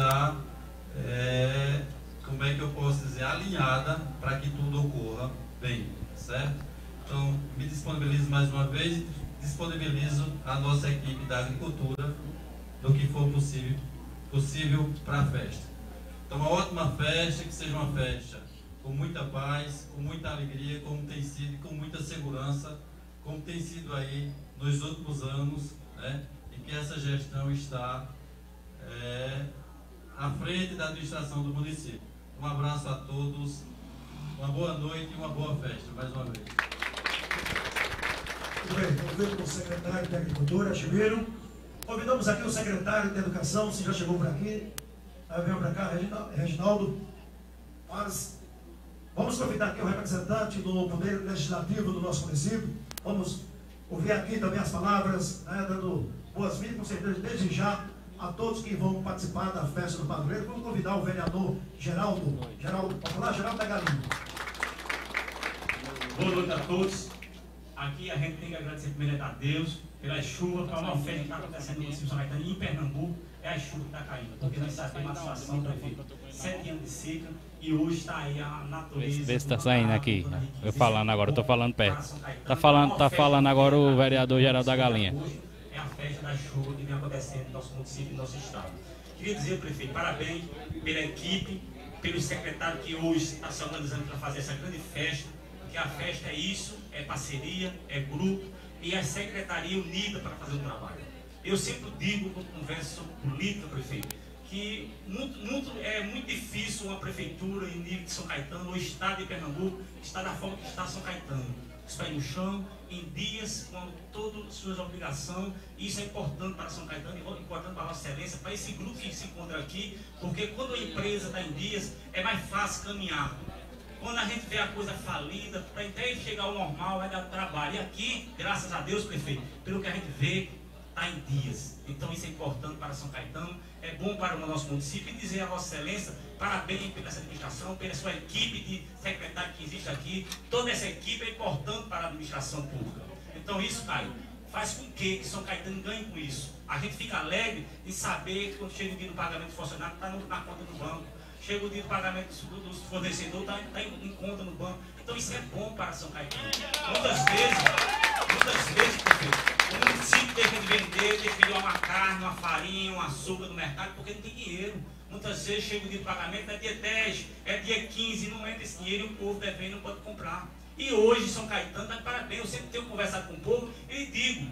está, é, como é que eu posso dizer, alinhada para que tudo ocorra bem, certo? Então, me disponibilizo mais uma vez disponibilizo a nossa equipe da agricultura do que for possível, possível para a festa. Então, uma ótima festa, que seja uma festa com muita paz, com muita alegria, como tem sido, com muita segurança, como tem sido aí nos últimos anos, né? E que essa gestão está é, à frente da administração do município. Um abraço a todos, uma boa noite e uma boa festa, mais uma vez. Muito bem, convido o secretário de Agricultura, Chiveiro. Convidamos aqui o secretário de Educação, se já chegou por aqui. Aí vem para cá, Reginaldo. Mas vamos convidar aqui o representante do Poder Legislativo do nosso município. Vamos ouvir aqui também as palavras, né, dando boas-vindas, com certeza, desde já, a todos que vão participar da festa do padroeiro. Vamos convidar o vereador Geraldo, Geraldo, vamos falar, Geraldo da Galinha. Boa noite a todos. Aqui a gente tem que agradecer primeiro a Deus pela chuva, para uma festa que está acontecendo no município e em Pernambuco, é a chuva que está caindo. Porque nós sabemos a situação, prefeito. Sete anos de seca e hoje está aí a natureza. Vê se está saindo aqui. Eu falando agora, eu estou falando perto. Está falando, tá falando agora o vereador Geraldo da Galinha. A festa da chuva que vem acontecendo no nosso município e no nosso estado. Queria dizer, prefeito, parabéns pela equipe, pelo secretário que hoje está se organizando para fazer essa grande festa que a festa é isso, é parceria, é grupo e é secretaria unida para fazer o trabalho. Eu sempre digo, quando converso sobre política, prefeito, que muito, muito, é muito difícil uma prefeitura em nível de São Caetano, ou estado de Pernambuco, estar da forma que está São Caetano. Está no chão, em dias, com todas as suas obrigações. Isso é importante para São Caetano, importante para a Vossa Excelência, para esse grupo que se encontra aqui, porque quando a empresa está em dias, é mais fácil caminhar. Quando a gente vê a coisa falida, para até chegar ao normal, vai dar trabalho. E aqui, graças a Deus, prefeito, pelo que a gente vê, está em dias. Então isso é importante para São Caetano, é bom para o nosso município. E dizer a Vossa Excelência, parabéns pela essa administração, pela sua equipe de secretário que existe aqui. Toda essa equipe é importante para a administração pública. Então isso, Caio, faz com que São Caetano ganhe com isso. A gente fica alegre em saber que quando chega o dia do pagamento do funcionário, está na conta do banco chega o dia do pagamento dos fornecedores, está tá em, conta no banco. Então isso é bom para São Caetano. Muitas vezes, muitas vezes, o município deixa de vender, deixa de uma carne, uma farinha, um açúcar no mercado, porque não tem dinheiro. Muitas vezes chega o dia do pagamento, é dia 10, é dia 15, não entra esse dinheiro e o povo devendo não pode comprar. E hoje São Caetano está de parabéns. Eu sempre tenho conversado com o povo e digo,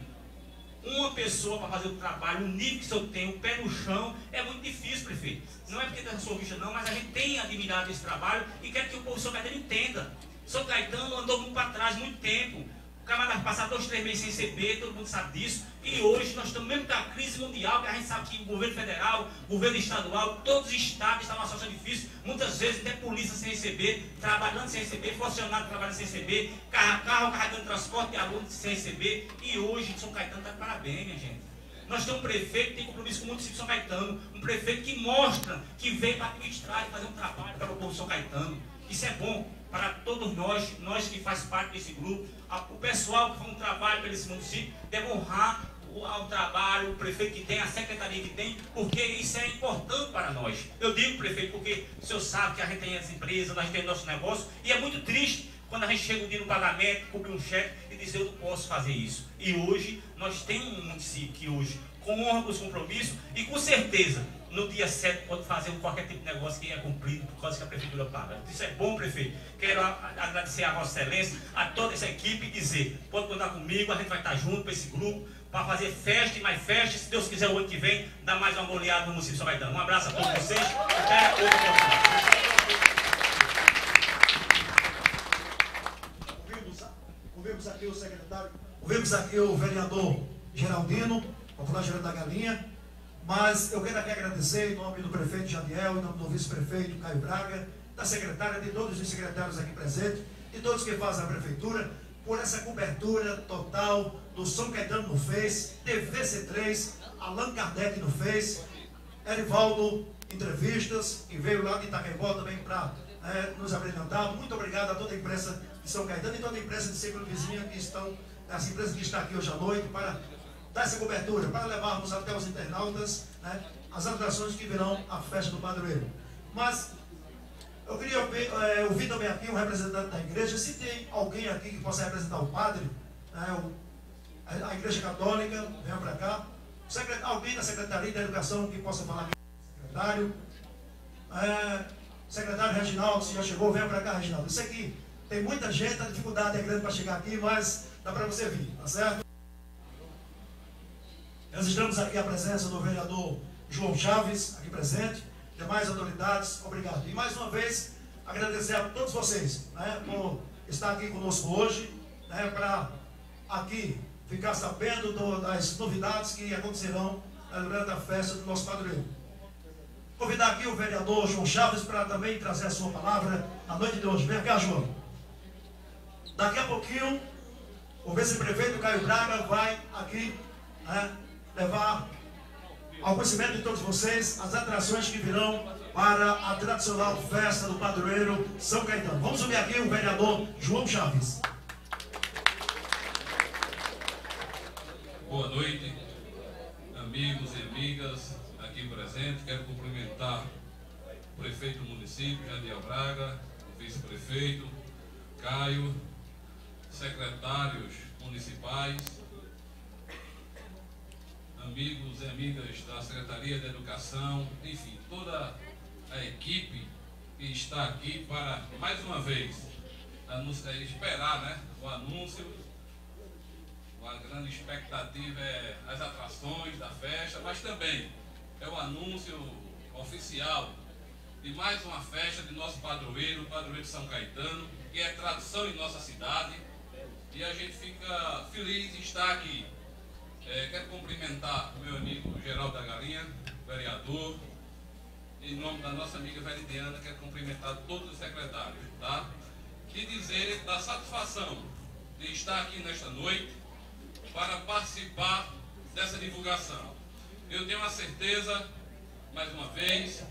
uma pessoa para fazer o trabalho, o nível que eu tenho, o pé no chão, é muito difícil, prefeito. Não é porque está sua vista, não, mas a gente tem admirado esse trabalho e quer que o povo de São Caetano entenda. São Caetano andou muito para trás muito tempo camarada passar dois, três meses sem receber, todo mundo sabe disso. E hoje nós estamos mesmo com a crise mundial, que a gente sabe que o governo federal, o governo estadual, todos os estados estão numa situação difícil. Muitas vezes até polícia sem receber, trabalhando sem receber, funcionário trabalhando sem receber, carro, carro carregando transporte de alunos sem receber. E hoje São Caetano está de parabéns, minha gente. Nós temos um prefeito que tem compromisso com o município de São Caetano, um prefeito que mostra que veio para administrar e fazer um trabalho para o povo de São Caetano. Isso é bom para todos nós, nós que faz parte desse grupo, o pessoal que faz um trabalho para esse município, deve honrar o, o, trabalho, o prefeito que tem, a secretaria que tem, porque isso é importante para nós. Eu digo, prefeito, porque o senhor sabe que a gente tem as empresas, nós temos nosso negócio, e é muito triste quando a gente chega o dia do pagamento, cumprir um cheque e dizer eu não posso fazer isso. E hoje nós temos um município que hoje, com honra com os compromissos, e com certeza no dia 7 pode fazer qualquer tipo de negócio que é cumprido por causa que a prefeitura paga. Isso é bom, prefeito. Quero agradecer a Vossa Excelência, a toda essa equipe e dizer, pode contar comigo, a gente vai estar junto para esse grupo, para fazer festa e mais festa. Se Deus quiser, o ano que vem, dar mais uma goleada no município de São Caetano. Um abraço a todos vocês. Até ouvimos, ouvimos aqui o secretário, ouvimos aqui o vereador Geraldino, popular Geraldo da Galinha. Mas eu quero aqui agradecer em nome do prefeito Jadiel, em nome do vice-prefeito Caio Braga, da secretária, de todos os secretários aqui presentes, de todos que fazem a prefeitura, por essa cobertura total do São Caetano no Face, TVC3, Allan Kardec no Face, Erivaldo Entrevistas, que veio lá de Itaquebó também para é, nos apresentar. Muito obrigado a toda a imprensa de São Caetano e toda a imprensa de Seguro Vizinha que estão, as empresas que estão aqui hoje à noite para essa cobertura, para levarmos até os internautas né, as atrações que virão à festa do padroeiro. Mas eu queria é, ouvir também aqui um representante da igreja, se tem alguém aqui que possa representar o padre, né, o, a, a, igreja católica, venha para cá. alguém da Secretaria da Educação que possa falar aqui, secretário. É, secretário Reginaldo, se já chegou, venha para cá, Reginaldo. Isso aqui, tem muita gente, a dificuldade é grande para chegar aqui, mas dá para você vir, tá certo? Nós estamos aqui a presença do vereador João Chaves, aqui presente, demais autoridades, obrigado. E mais uma vez, agradecer a todos vocês né, por estar aqui conosco hoje, né, para aqui ficar sabendo do, das novidades que acontecerão né, durante a festa do nosso padroeiro. Convidar aqui o vereador João Chaves para também trazer a sua palavra na noite de hoje. Vem cá, João. Daqui a pouquinho, o vice-prefeito Caio Braga vai aqui né, levar ao conhecimento de todos vocês as atrações que virão para a tradicional festa do padroeiro São Caetano. Vamos ouvir aqui o vereador João Chaves. Boa noite, amigos e amigas aqui presentes. Quero cumprimentar o prefeito do município, Jadiel Braga, o vice-prefeito, Caio, secretários municipais, amigos e amigas da Secretaria de Educação, enfim, toda a equipe que está aqui para, mais uma vez, é, esperar né, o anúncio. A grande expectativa é as atrações da festa, mas também é o anúncio oficial de mais uma festa de nosso padroeiro, o padroeiro de São Caetano, que é tradição em nossa cidade. E a gente fica feliz de estar aqui é, quero cumprimentar o meu amigo Geraldo da Galinha, vereador. Em nome da nossa amiga Veridiana, quero cumprimentar todos os secretários, tá? E dizer da satisfação de estar aqui nesta noite para participar dessa divulgação. Eu tenho a certeza, mais uma vez,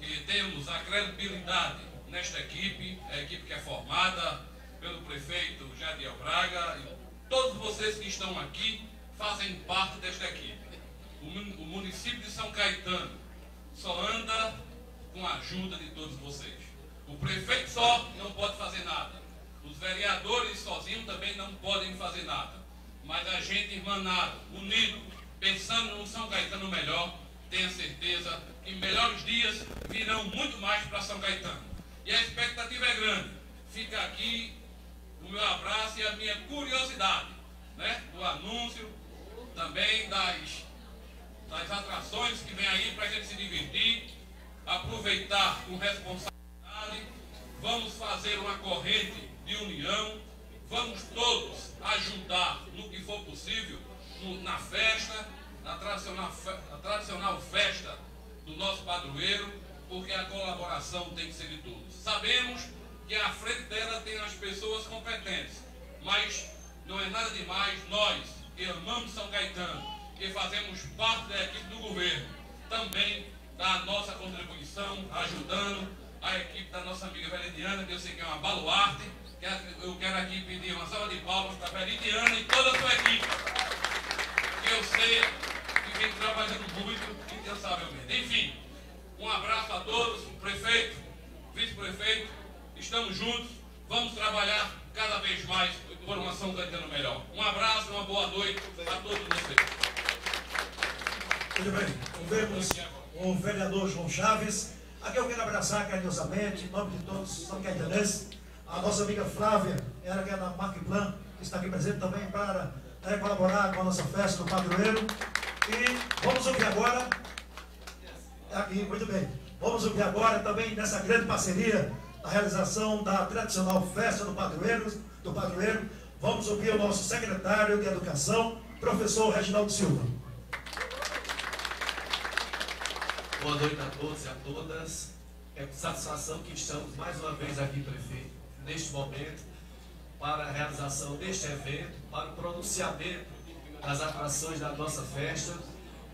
que temos a credibilidade nesta equipe, a equipe que é formada pelo prefeito Jadiel Braga e todos vocês que estão aqui fazem parte desta equipe. O município de São Caetano só anda com a ajuda de todos vocês. O prefeito só não pode fazer nada. Os vereadores sozinhos também não podem fazer nada. Mas a gente irmanado, unido, pensando no São Caetano melhor, tenha certeza que melhores dias virão muito mais para São Caetano. E a expectativa é grande. Fica aqui o meu abraço e a minha curiosidade, né? Do anúncio também das, das atrações que vem aí para a gente se divertir, aproveitar com responsabilidade. Vamos fazer uma corrente de união. Vamos todos ajudar no que for possível no, na festa, na tradicional, na tradicional festa do nosso padroeiro, porque a colaboração tem que ser de todos. Sabemos que à frente dela tem as pessoas competentes, mas não é nada demais nós, que amamos São Caetano, que fazemos parte da equipe do governo, também dar a nossa contribuição, ajudando a equipe da nossa amiga Veridiana, que eu sei que é uma baluarte. Eu quero aqui pedir uma salva de palmas para a Veridiana e toda a sua equipe, que eu sei que vem trabalhando muito incansavelmente. Enfim, um abraço a todos, prefeito, vice-prefeito, estamos juntos, vamos trabalhar cada vez mais São Caetano melhor. Um abraço, uma boa noite a todos vocês. Muito bem, ouvimos o vereador João Chaves. Aqui eu quero abraçar carinhosamente, em nome de todos os São Caetanenses, a nossa amiga Flávia, ela que é da Marqueplan, que está aqui presente também para né, colaborar com a nossa festa do padroeiro. E vamos ouvir agora, aqui, muito bem, vamos ouvir agora também nessa grande parceria a realização da tradicional festa do padroeiro, do padroeiro. Vamos ouvir o nosso secretário de Educação, professor Reginaldo Silva. Boa noite a todos e a todas. É com satisfação que estamos mais uma vez aqui, prefeito, neste momento, para a realização deste evento, para o pronunciamento das atrações da nossa festa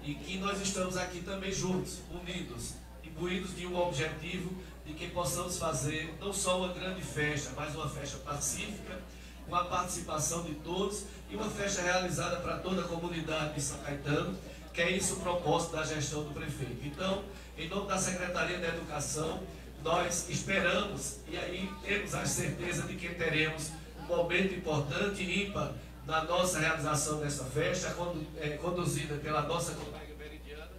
e que nós estamos aqui também juntos, unidos, imbuídos de um objetivo de que possamos fazer não só uma grande festa, mas uma festa pacífica, com a participação de todos e uma festa realizada para toda a comunidade de São Caetano, que é isso o propósito da gestão do prefeito. Então, em nome da Secretaria da Educação, nós esperamos e aí temos a certeza de que teremos um momento importante e ímpar na nossa realização dessa festa, é, conduzida pela nossa colega Veridiana.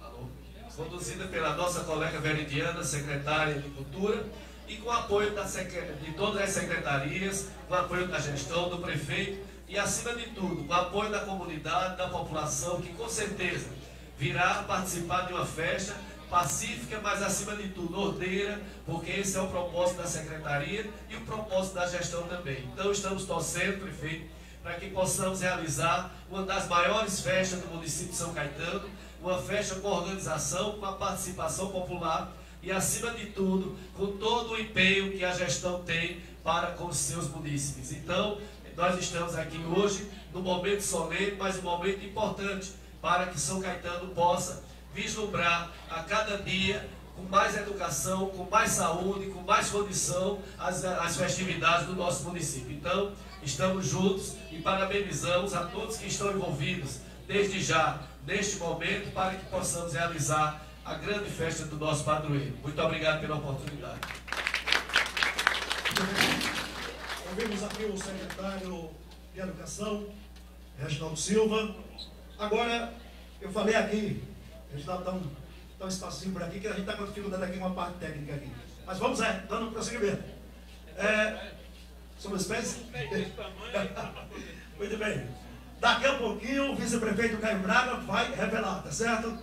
Alô? Conduzida pela nossa colega Veridiana, secretária de Cultura, e com apoio da, de todas as secretarias, com apoio da gestão, do prefeito e, acima de tudo, com apoio da comunidade, da população, que com certeza virá participar de uma festa pacífica, mas acima de tudo ordeira, porque esse é o propósito da secretaria e o propósito da gestão também. Então estamos torcendo, prefeito, para que possamos realizar uma das maiores festas do município de São Caetano, uma festa com organização, com a participação popular e, acima de tudo, com todo o empenho que a gestão tem para com os seus munícipes. Então, nós estamos aqui hoje num momento solene, mas um momento importante para que São Caetano possa vislumbrar a cada dia com mais educação, com mais saúde, com mais condição as, as festividades do nosso município. Então, estamos juntos e parabenizamos a todos que estão envolvidos desde já, neste momento, para que possamos realizar a grande festa do nosso padroeiro. Muito obrigado pela oportunidade. Ouvimos aqui o secretário de Educação, Reginaldo Silva. Agora, eu falei aqui, a gente dá um, dá um espacinho por aqui, que a gente está com dificuldade aqui, uma parte técnica aqui. Mas vamos é, dando prosseguimento. É, somos espécies? Muito bem. Daqui a pouquinho, o vice-prefeito Caio Braga vai revelar, tá certo?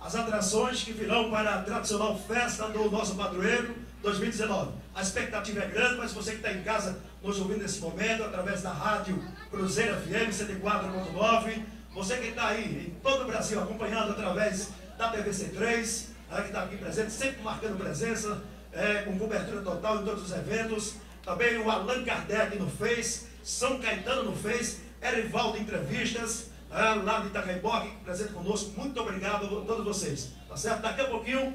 As atrações que virão para a tradicional festa do nosso padroeiro 2019. A expectativa é grande, mas você que está em casa nos ouvindo nesse momento, através da rádio Cruzeiro FM 104.9, você que está aí em todo o Brasil acompanhando através da TVC3, ela que está aqui presente, sempre marcando presença, é, com cobertura total em todos os eventos. Também o Allan Kardec no Face, São Caetano no Face, Erivaldo Entrevistas, é, lá de Itacaibó, presente conosco. Muito obrigado a todos vocês. Tá certo? Daqui a pouquinho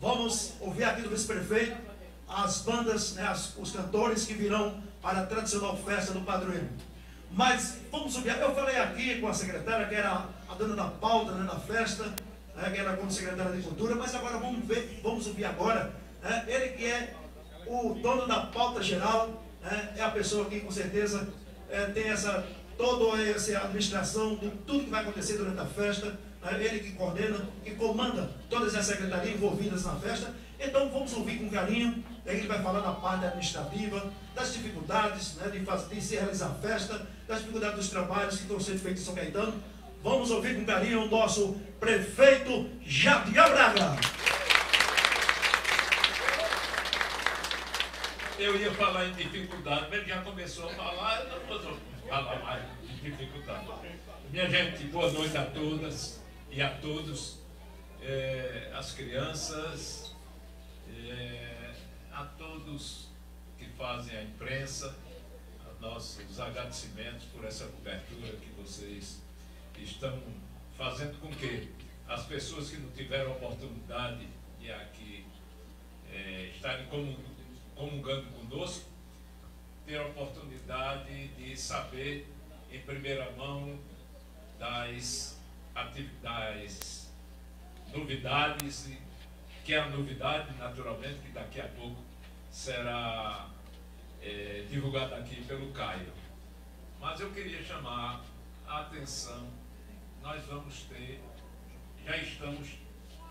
vamos ouvir aqui do vice-prefeito as bandas, né, as, os cantores que virão para a tradicional festa do padroeiro. Mas vamos subir. Eu falei aqui com a secretária, que era a dona da pauta né, na festa, né, que era como secretária de Cultura, mas agora vamos ver, vamos subir agora. Né, ele que é o dono da pauta geral, né, é a pessoa que com certeza é, tem essa toda essa administração de tudo que vai acontecer durante a festa. Né, ele que coordena, que comanda todas as secretarias envolvidas na festa. Então vamos ouvir com carinho, ele vai falar da parte administrativa, das dificuldades né, de, fazer, de se realizar a festa, das dificuldades dos trabalhos que estão sendo feitos em São Caetano. Vamos ouvir com carinho o nosso prefeito Jadiel Braga. Eu ia falar em dificuldade, mas ele já começou a falar, eu não vou falar mais de dificuldade. Minha gente, boa noite a todas e a todos, é, as crianças, é, a todos que fazem a imprensa, nossos agradecimentos por essa cobertura que vocês estão fazendo com que as pessoas que não tiveram oportunidade de aqui é, estarem comungando conosco, ter a oportunidade de saber em primeira mão das atividades, novidades, que é a novidade, naturalmente, que daqui a pouco será é, divulgado aqui pelo Caio. Mas eu queria chamar a atenção, nós vamos ter, já estamos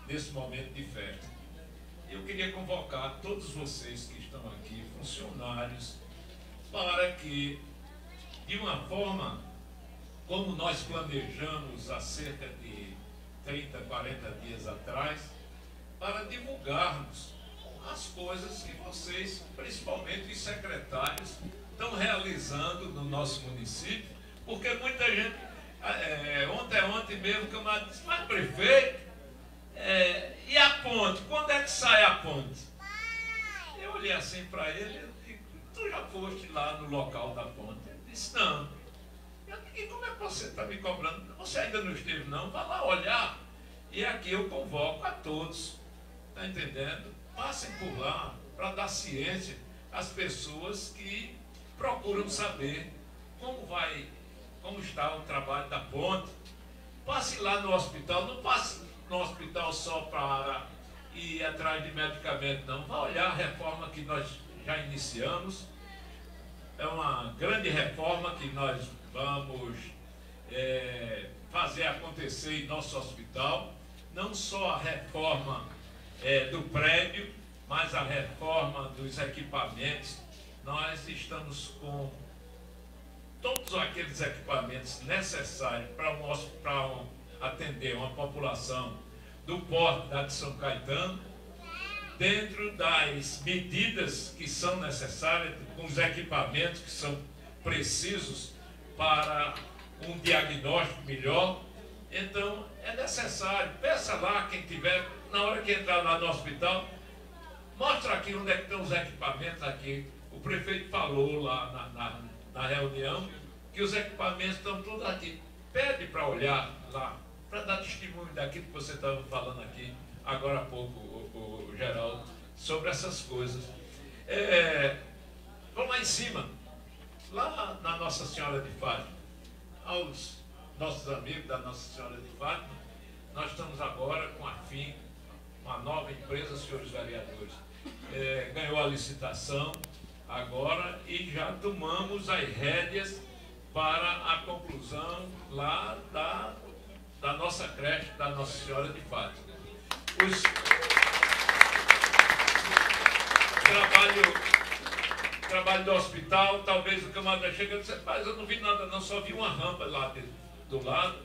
nesse momento de festa. Eu queria convocar todos vocês que estão aqui, funcionários, para que, de uma forma como nós planejamos há cerca de 30, 40 dias atrás, para divulgarmos as coisas que vocês, principalmente os secretários, estão realizando no nosso município, porque muita gente, é, ontem, ontem mesmo, que eu disse, mas prefeito, é, e a ponte? Quando é que sai a ponte? Eu olhei assim para ele e disse, tu já foste lá no local da ponte? Ele disse, não. Eu disse, como é que você está me cobrando? Você ainda não esteve, não? Vá lá olhar. E aqui eu convoco a todos, está entendendo? passem por lá para dar ciência às pessoas que procuram saber como vai como está o trabalho da ponte. Passe lá no hospital, não passe no hospital só para ir atrás de medicamento, não. Vá olhar a reforma que nós já iniciamos. É uma grande reforma que nós vamos é, fazer acontecer em nosso hospital. Não só a reforma é, do prédio, mas a reforma dos equipamentos. Nós estamos com todos aqueles equipamentos necessários para um, um, atender uma população do porto da de São Caetano, dentro das medidas que são necessárias, com os equipamentos que são precisos para um diagnóstico melhor. Então, é necessário, peça lá quem tiver, na hora que entrar lá no hospital, mostra aqui onde é que estão os equipamentos aqui. O prefeito falou lá na, na, na reunião que os equipamentos estão todos aqui. Pede para olhar lá, para dar testemunho daquilo que você estava falando aqui agora há pouco, o, o Geraldo, sobre essas coisas. É, vamos lá em cima, lá na Nossa Senhora de Fátima, aos nossos amigos da Nossa Senhora de Fátima, nós estamos agora com a FIM, uma nova empresa, senhores vereadores. É, ganhou a licitação agora e já tomamos as rédeas para a conclusão lá da, da nossa creche, da Nossa Senhora de Fátima. Os, trabalho, trabalho do hospital, talvez o camarada chega e diz, mas eu não vi nada, não, só vi uma rampa lá de, do lado,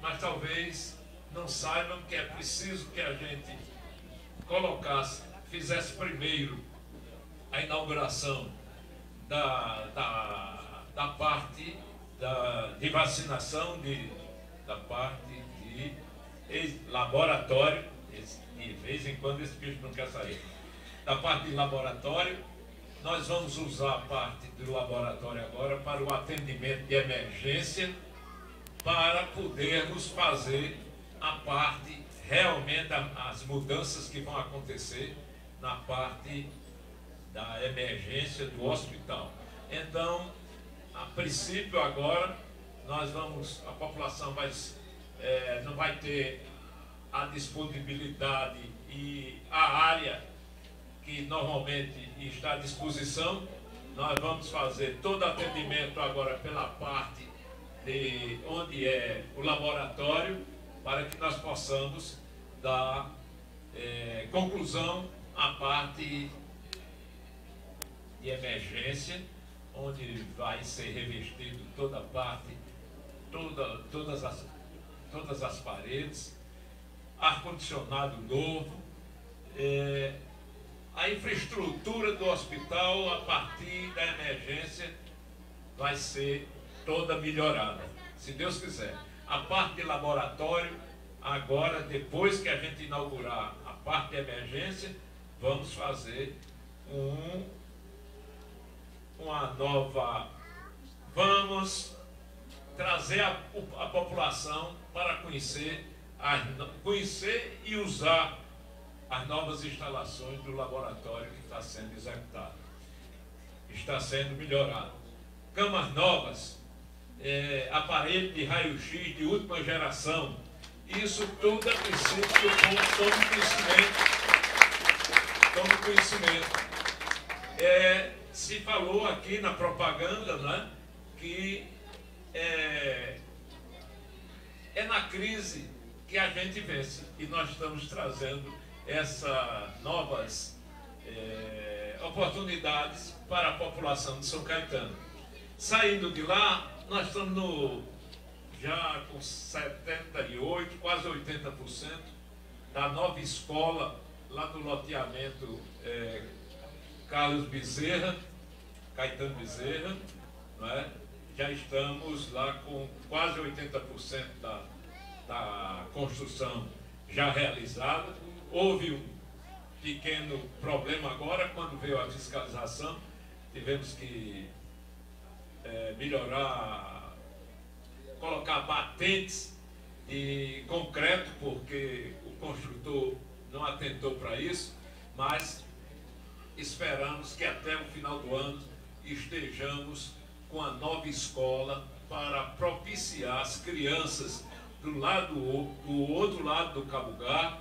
mas talvez não saibam que é preciso que a gente colocasse, fizesse primeiro a inauguração da, da da parte da, de vacinação, de, da parte de laboratório, de vez em quando esse bicho não quer sair, da parte de laboratório, nós vamos usar a parte do laboratório agora para o atendimento de emergência, para podermos fazer a parte, realmente as mudanças que vão acontecer na parte da emergência do hospital. Então, a princípio agora nós vamos, a população vai, é, não vai ter a disponibilidade e a área que normalmente está à disposição. Nós vamos fazer todo atendimento agora pela parte de onde é o laboratório, para que nós possamos dar é, conclusão à parte de emergência onde vai ser revestido toda a parte, toda, todas, as, todas as paredes, ar-condicionado novo, é, a infraestrutura do hospital a partir da emergência vai ser toda melhorada, se Deus quiser. A parte de laboratório, agora, depois que a gente inaugurar a parte de emergência, vamos fazer um uma nova. Vamos trazer a, a população para conhecer, conhecer e usar as novas instalações do laboratório que está sendo executado. Está sendo melhorado. Camas novas, é, aparelho de raio-x de última geração. Isso tudo é preciso que o povo tome conhecimento. Tome conhecimento. É, se falou aqui na propaganda né, que é, é na crise que a gente vence. E nós estamos trazendo essas novas é, oportunidades para a população de São Caetano. Saindo de lá, nós estamos no, já com 78%, quase 80% da nova escola lá no loteamento é, Carlos Bezerra, Caetano Bezerra, não é? Já estamos lá com quase 80% da, da construção já realizada. Houve um pequeno problema agora, quando veio a fiscalização, tivemos que é, melhorar, colocar batentes de concreto, porque o construtor não atentou para isso, mas esperamos que até o final do ano estejamos com a nova escola para propiciar as crianças do lado do outro lado do Cabugá.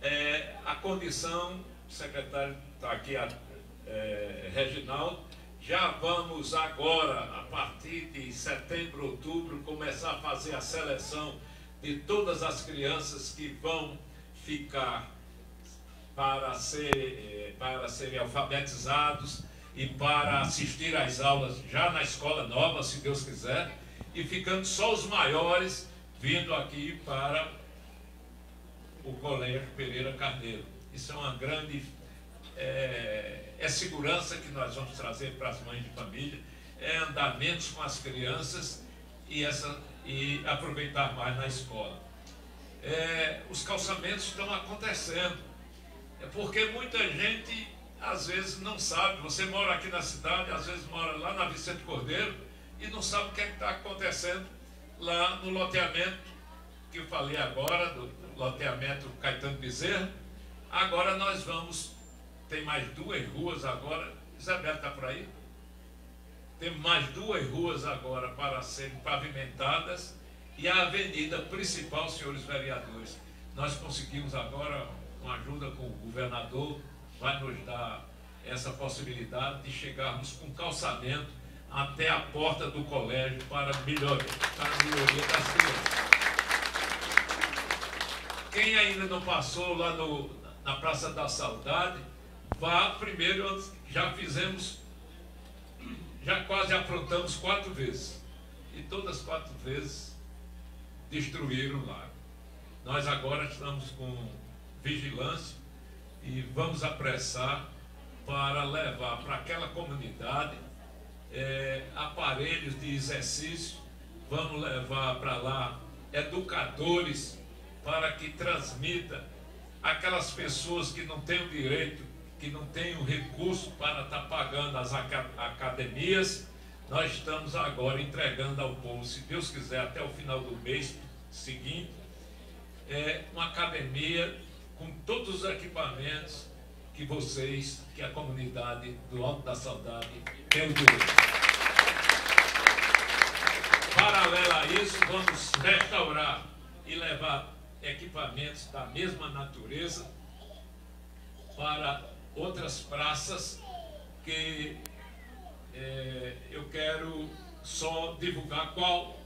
É, a condição, o secretário está aqui, é, Reginaldo, já vamos agora, a partir de setembro, outubro, começar a fazer a seleção de todas as crianças que vão ficar para, ser, é, para serem alfabetizados e para assistir às aulas já na escola nova, se Deus quiser, e ficando só os maiores vindo aqui para o Colégio Pereira Carneiro. Isso é uma grande é, é segurança que nós vamos trazer para as mães de família, é andamentos com as crianças e, essa, e aproveitar mais na escola. É, os calçamentos estão acontecendo, é porque muita gente às vezes não sabe, você mora aqui na cidade, às vezes mora lá na Vicente Cordeiro e não sabe o que é está acontecendo lá no loteamento que eu falei agora, do loteamento Caetano Bezerra. Agora nós vamos, tem mais duas ruas agora, Isabel está por aí? Tem mais duas ruas agora para serem pavimentadas e a avenida principal, senhores vereadores. Nós conseguimos agora, com ajuda com o governador, vai nos dar essa possibilidade de chegarmos com calçamento até a porta do colégio para, melhor, para a melhoria das crianças. Quem ainda não passou lá no, na Praça da Saudade, vá primeiro, já fizemos, já quase aprontamos quatro vezes. E todas as quatro vezes destruíram lá. Nós agora estamos com vigilância e vamos apressar para levar para aquela comunidade é, aparelhos de exercício, vamos levar para lá educadores para que transmita aquelas pessoas que não têm o direito, que não têm o recurso para estar tá pagando as academias. Nós estamos agora entregando ao povo, se Deus quiser, até o final do mês seguinte, é uma academia com todos os equipamentos que vocês, que a comunidade do Alto da Saudade tem o direito. Paralelo a isso, vamos restaurar e levar equipamentos da mesma natureza para outras praças que é, eu quero só divulgar qual,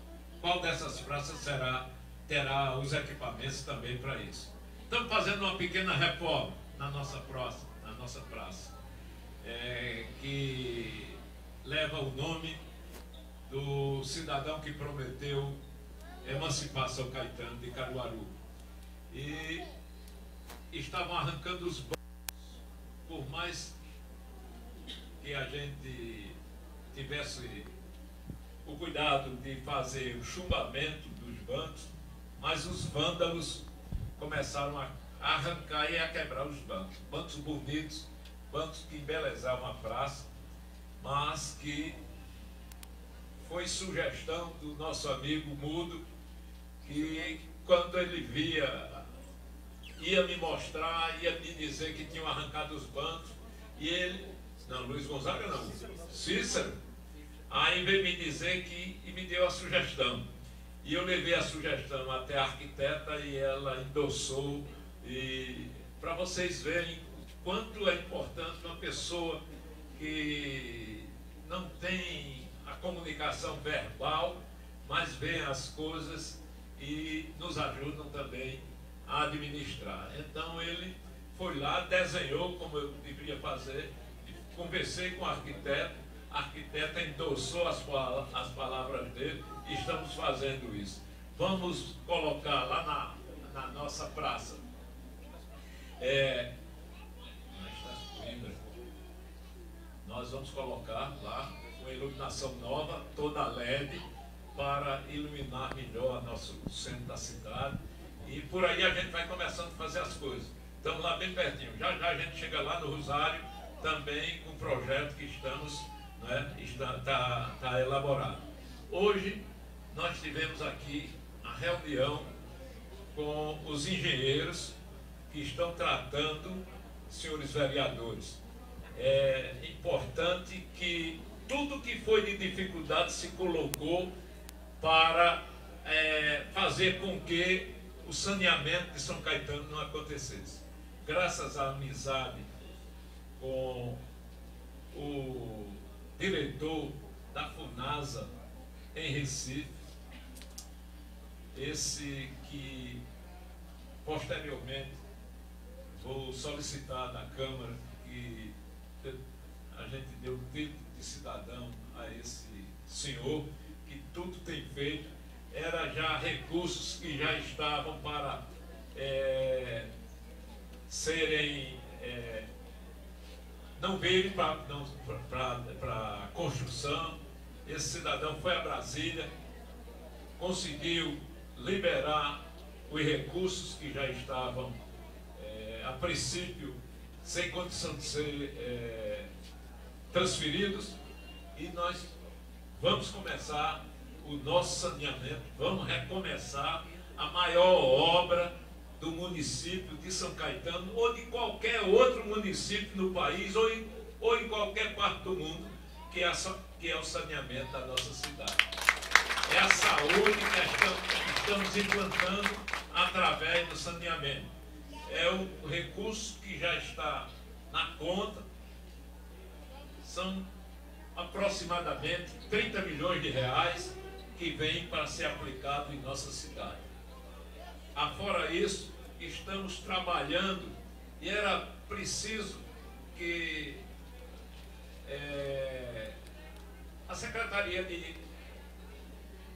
qual dessas praças será, terá os equipamentos também para isso. Estamos fazendo uma pequena reforma na nossa, próxima, na nossa praça, é, que leva o nome do cidadão que prometeu emancipação Caetano de Caruaru. E estavam arrancando os bancos, por mais que a gente tivesse o cuidado de fazer o chumbamento dos bancos, mas os vândalos começaram a arrancar e a quebrar os bancos. Bancos bonitos, bancos que embelezavam a praça, mas que foi sugestão do nosso amigo Mudo, que quando ele via ia me mostrar, ia me dizer que tinham arrancado os bancos. E ele, não, Luiz Gonzaga não, Cícero, aí veio me dizer que e me deu a sugestão. E eu levei a sugestão até a arquiteta e ela endossou. E para vocês verem quanto é importante uma pessoa que não tem a comunicação verbal, mas vê as coisas e nos ajudam também a administrar. Então ele foi lá, desenhou como eu deveria fazer, conversei com o arquiteto, a arquiteta endossou as, as palavras dele estamos fazendo isso. Vamos colocar lá na, na nossa praça. É, nós vamos colocar lá uma iluminação nova, toda LED, para iluminar melhor nosso centro da cidade e por aí a gente vai começando a fazer as coisas. Estamos lá bem pertinho. Já já a gente chega lá no Rosário, também com um projeto que estamos, né, está, está, está elaborado. Hoje nós tivemos aqui a reunião com os engenheiros que estão tratando, senhores vereadores. É importante que tudo que foi de dificuldade se colocou para é, fazer com que o saneamento de São Caetano não acontecesse. Graças à amizade com o diretor da FUNASA em Recife, esse que posteriormente vou solicitar da Câmara que a gente deu título de cidadão a esse senhor, que tudo tem feito, era já recursos que já estavam para é, serem é, não veio para construção. Esse cidadão foi a Brasília, conseguiu liberar os recursos que já estavam, é, a princípio, sem condição de ser é, transferidos, e nós vamos começar o nosso saneamento, vamos recomeçar a maior obra do município de São Caetano ou de qualquer outro município no país ou em, ou em qualquer parte do mundo, que é, a, que é o saneamento da nossa cidade. É a saúde que estamos implantando através do saneamento. É o recurso que já está na conta. São aproximadamente 30 milhões de reais que vêm para ser aplicado em nossa cidade. Afora isso, estamos trabalhando e era preciso que é, a Secretaria de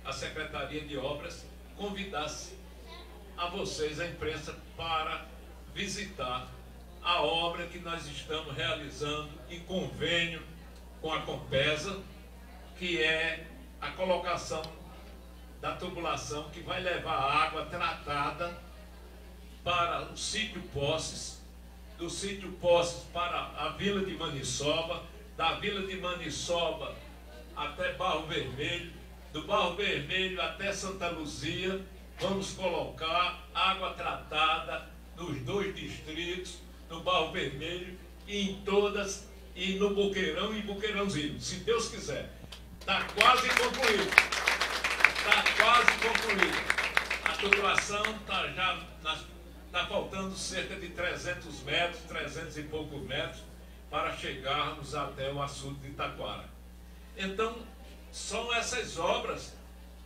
a Secretaria de Obras convidasse a vocês, a imprensa, para visitar a obra que nós estamos realizando em convênio com a Compesa, que é a colocação da tubulação que vai levar água tratada para o sítio Posses, do sítio Posses para a vila de Maniçoba, da vila de Maniçoba até Barro Vermelho, do Barro Vermelho até Santa Luzia, vamos colocar água tratada nos dois distritos, no Barro Vermelho e em todas, e no Boqueirão e Boqueirãozinho, se Deus quiser. Está quase concluído. Está quase concluída. A tubulação está já está faltando cerca de 300 metros, 300 e poucos metros, para chegarmos até o açude de Itaquara. Então, são essas obras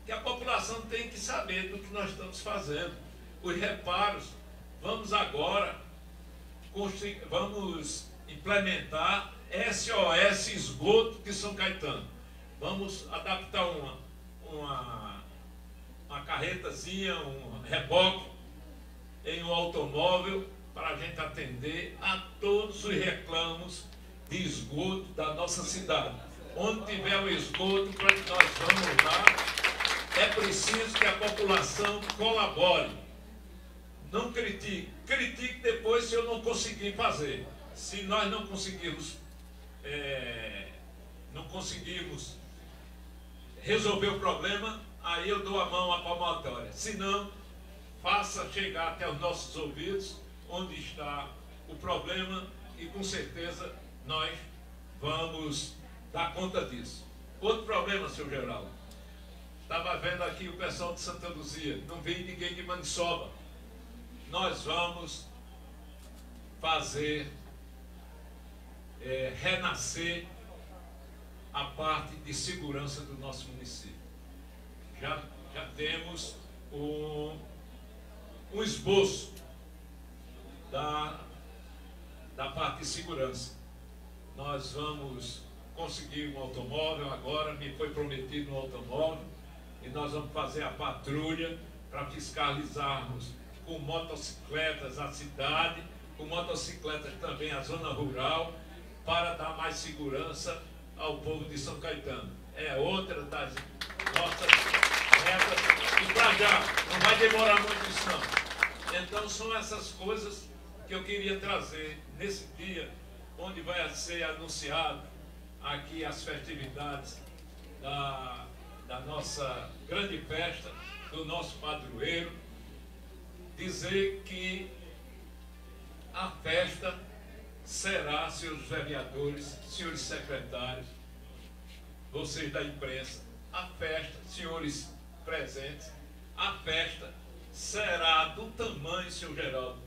que a população tem que saber do que nós estamos fazendo. Os reparos, vamos agora, vamos implementar SOS Esgoto de São Caetano. Vamos adaptar uma, uma uma carretazinha, um reboque em um automóvel para a gente atender a todos os reclamos de esgoto da nossa cidade. Onde tiver o esgoto, para que nós vamos lá, é preciso que a população colabore. Não critique. Critique depois se eu não conseguir fazer. Se nós não conseguirmos, é, não conseguirmos resolver o problema, aí eu dou a mão à palmatória. Se não, faça chegar até os nossos ouvidos onde está o problema e com certeza nós vamos dar conta disso. Outro problema, senhor Geraldo. Estava vendo aqui o pessoal de Santa Luzia, não veio ninguém de Maniçoba. Nós vamos fazer é, renascer a parte de segurança do nosso município já, já temos um, um esboço da, da parte de segurança. Nós vamos conseguir um automóvel agora, me foi prometido um automóvel, e nós vamos fazer a patrulha para fiscalizarmos com motocicletas a cidade, com motocicletas também a zona rural, para dar mais segurança ao povo de São Caetano. É outra das nossas metas. E para já, não vai demorar muito isso não. Então são essas coisas que eu queria trazer nesse dia, onde vai ser anunciado aqui as festividades da, da nossa grande festa, do nosso padroeiro, dizer que a festa será, senhores vereadores, senhores secretários, vocês da imprensa, a festa, senhores presentes, a festa será do tamanho, senhor Geraldo.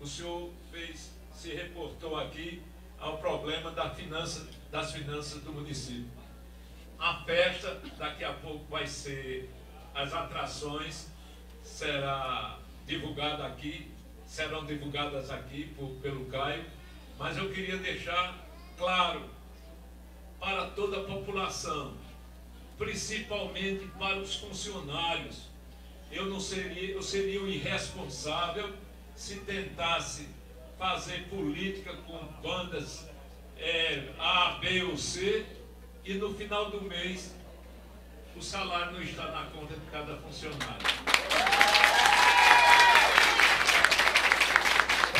O senhor fez, se reportou aqui ao problema da finança, das finanças do município. A festa, daqui a pouco vai ser, as atrações será divulgada aqui, serão divulgadas aqui por, pelo Caio, mas eu queria deixar claro para toda a população, principalmente para os funcionários. Eu não seria, eu seria um irresponsável se tentasse fazer política com bandas é, A, B ou C e no final do mês o salário não está na conta de cada funcionário.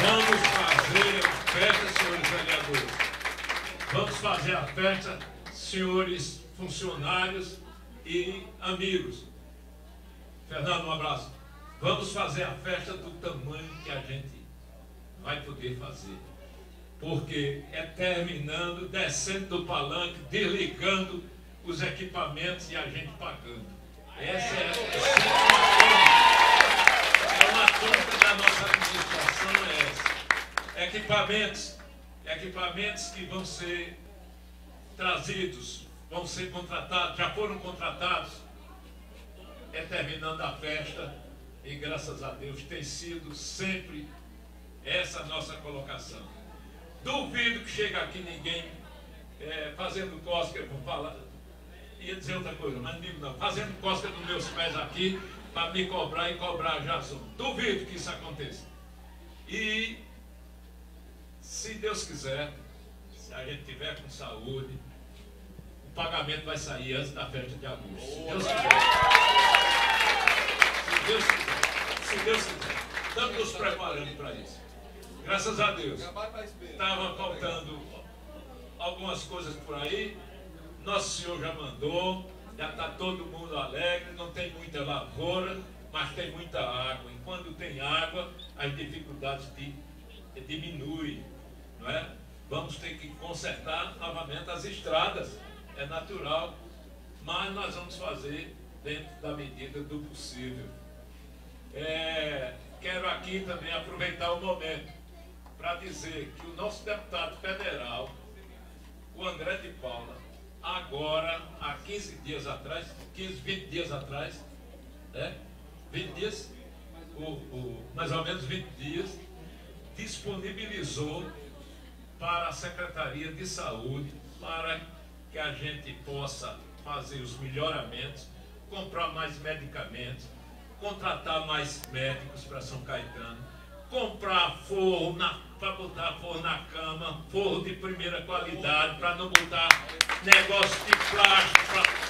Vamos fazer a festa, senhores vereadores. Vamos fazer a festa, senhores funcionários e amigos. Fernando, um abraço. Vamos fazer a festa do tamanho que a gente vai poder fazer. Porque é terminando, descendo do palanque, desligando os equipamentos e a gente pagando. Essa é, é uma conta da nossa administração é essa. Equipamentos, equipamentos que vão ser trazidos, vão ser contratados, já foram contratados, é terminando a festa e graças a Deus tem sido sempre essa nossa colocação. Duvido que chegue aqui ninguém é, fazendo cosca, vou falar, ia dizer outra coisa, mas não digo não, fazendo cosca nos meus pés aqui para me cobrar e cobrar Jason. Duvido que isso aconteça. E se Deus quiser, se a gente tiver com saúde, o pagamento vai sair antes da festa de agosto. Se Deus quiser. Se Deus quiser. Se Deus quiser. Estamos nos preparando para isso. Graças a Deus. Estava faltando algumas coisas por aí. Nosso Senhor já mandou. Já está todo mundo alegre. Não tem muita lavoura, mas tem muita água. E quando tem água, as dificuldades de, de diminuem. Não é? Vamos ter que consertar novamente as estradas. É natural. Mas nós vamos fazer dentro da medida do possível. É, quero aqui também aproveitar o momento para dizer que o nosso deputado federal, o André de Paula, agora, há 15 dias atrás, 15, 20 dias atrás, né? 20 dias, o, mais ou menos 20 dias, disponibilizou para a Secretaria de Saúde para que a gente possa fazer os melhoramentos, comprar mais medicamentos, contratar mais médicos para São Caetano, comprar forro para botar forro na cama, forro de primeira qualidade, para não botar negócio de plástico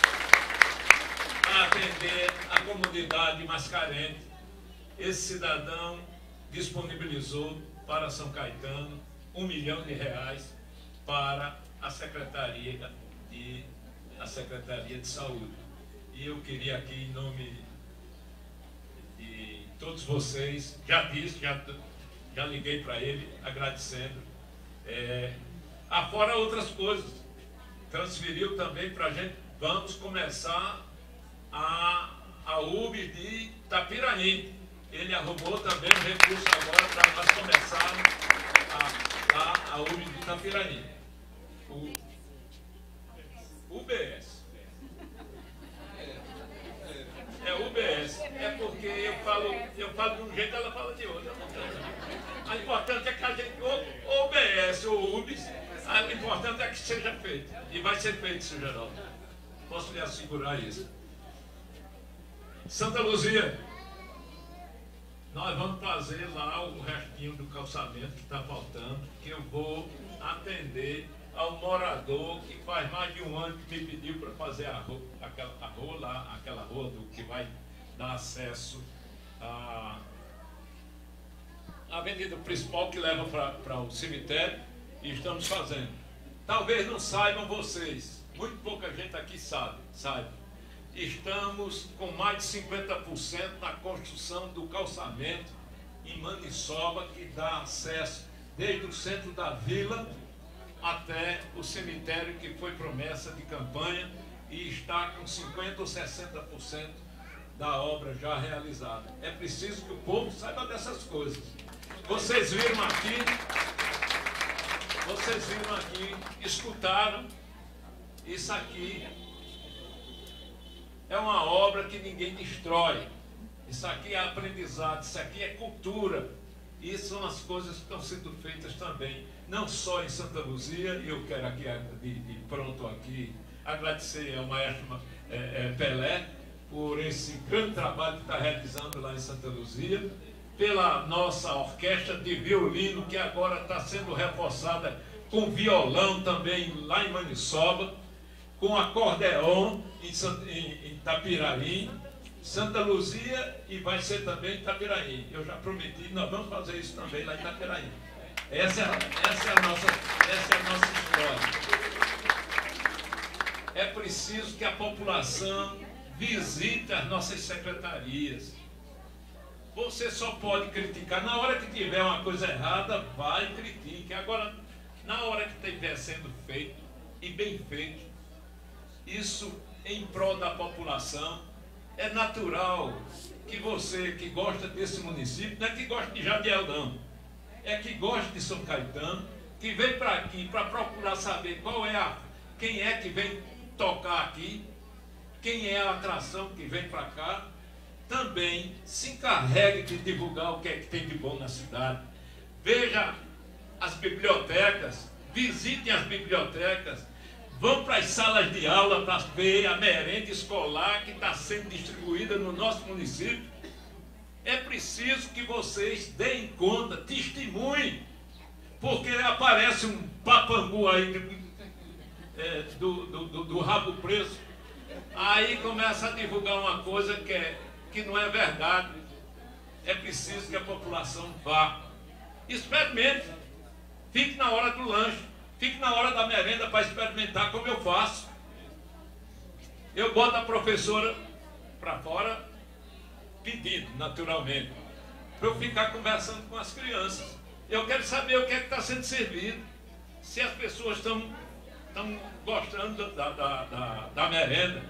para atender a comunidade mais carente. Esse cidadão disponibilizou para São Caetano um milhão de reais para a Secretaria de, a Secretaria de Saúde. E eu queria aqui, em nome de todos vocês, já disse, já, já liguei para ele agradecendo. É, afora outras coisas, transferiu também para a gente, vamos começar a, a UB de Tapiraí. Ele arrumou também um recurso agora para nós começarmos a, a, a UB de Tapiraí. O UBS. É UBS. É porque eu falo, eu falo de um jeito, ela fala de outro. O importante é que a gente, ou UBS ou UBS, o importante é que seja feito. E vai ser feito, senhor Geraldo. Posso lhe assegurar isso. Santa Luzia, nós vamos fazer lá o restinho do calçamento que está faltando, que eu vou atender ao morador que faz mais de um ano que me pediu para fazer a rua, aquela a rua lá, aquela rua do, que vai dar acesso à, avenida principal que leva para o cemitério e estamos fazendo. Talvez não saibam vocês, muito pouca gente aqui sabe, sabe. Estamos com mais de 50% na construção do calçamento em Maniçoba, que dá acesso desde o centro da vila até o cemitério que foi promessa de campanha e está com 50% ou 60% da obra já realizada. É preciso que o povo saiba dessas coisas. Vocês viram aqui, vocês viram aqui, escutaram, isso aqui é uma obra que ninguém destrói. Isso aqui é aprendizado, isso aqui é cultura. E são as coisas que estão sendo feitas também, não só em Santa Luzia, e eu quero aqui, de, de pronto aqui, agradecer ao maestro é, é, Pelé por esse grande trabalho que está realizando lá em Santa Luzia, pela nossa orquestra de violino, que agora está sendo reforçada com violão também lá em Maniçoba, com acordeon em, em, em Tapiraí, Santa Luzia e vai ser também Itapiraí. Eu já prometi, nós vamos fazer isso também lá em Itapiraí. Essa, é, essa, é, a nossa, essa é a nossa história. É preciso que a população visite as nossas secretarias. Você só pode criticar. Na hora que tiver uma coisa errada, vai e critique. Agora, na hora que estiver sendo feito, e bem feito, isso em prol da população, é natural que você que gosta desse município, não é que gosta de Jadiel, não. É que gosta de São Caetano, que vem para aqui para procurar saber qual é a. quem é que vem tocar aqui, quem é a atração que vem para cá, também se encarregue de divulgar o que é que tem de bom na cidade. Veja as bibliotecas, visitem as bibliotecas, vão para as salas de aula para ver a merenda escolar que está sendo distribuída no nosso município. É preciso que vocês deem conta, testemunhem, porque aparece um papangu aí é, do, do, do, do, rabo preso, aí começa a divulgar uma coisa que, é, que não é verdade. É preciso que a população vá. Experimente. Fique na hora do lanche. Fique na hora da merenda para experimentar como eu faço. Eu boto a professora para fora, pedindo, naturalmente, para eu ficar conversando com as crianças. Eu quero saber o que é que está sendo servido, se as pessoas estão gostando da, da, da, da merenda.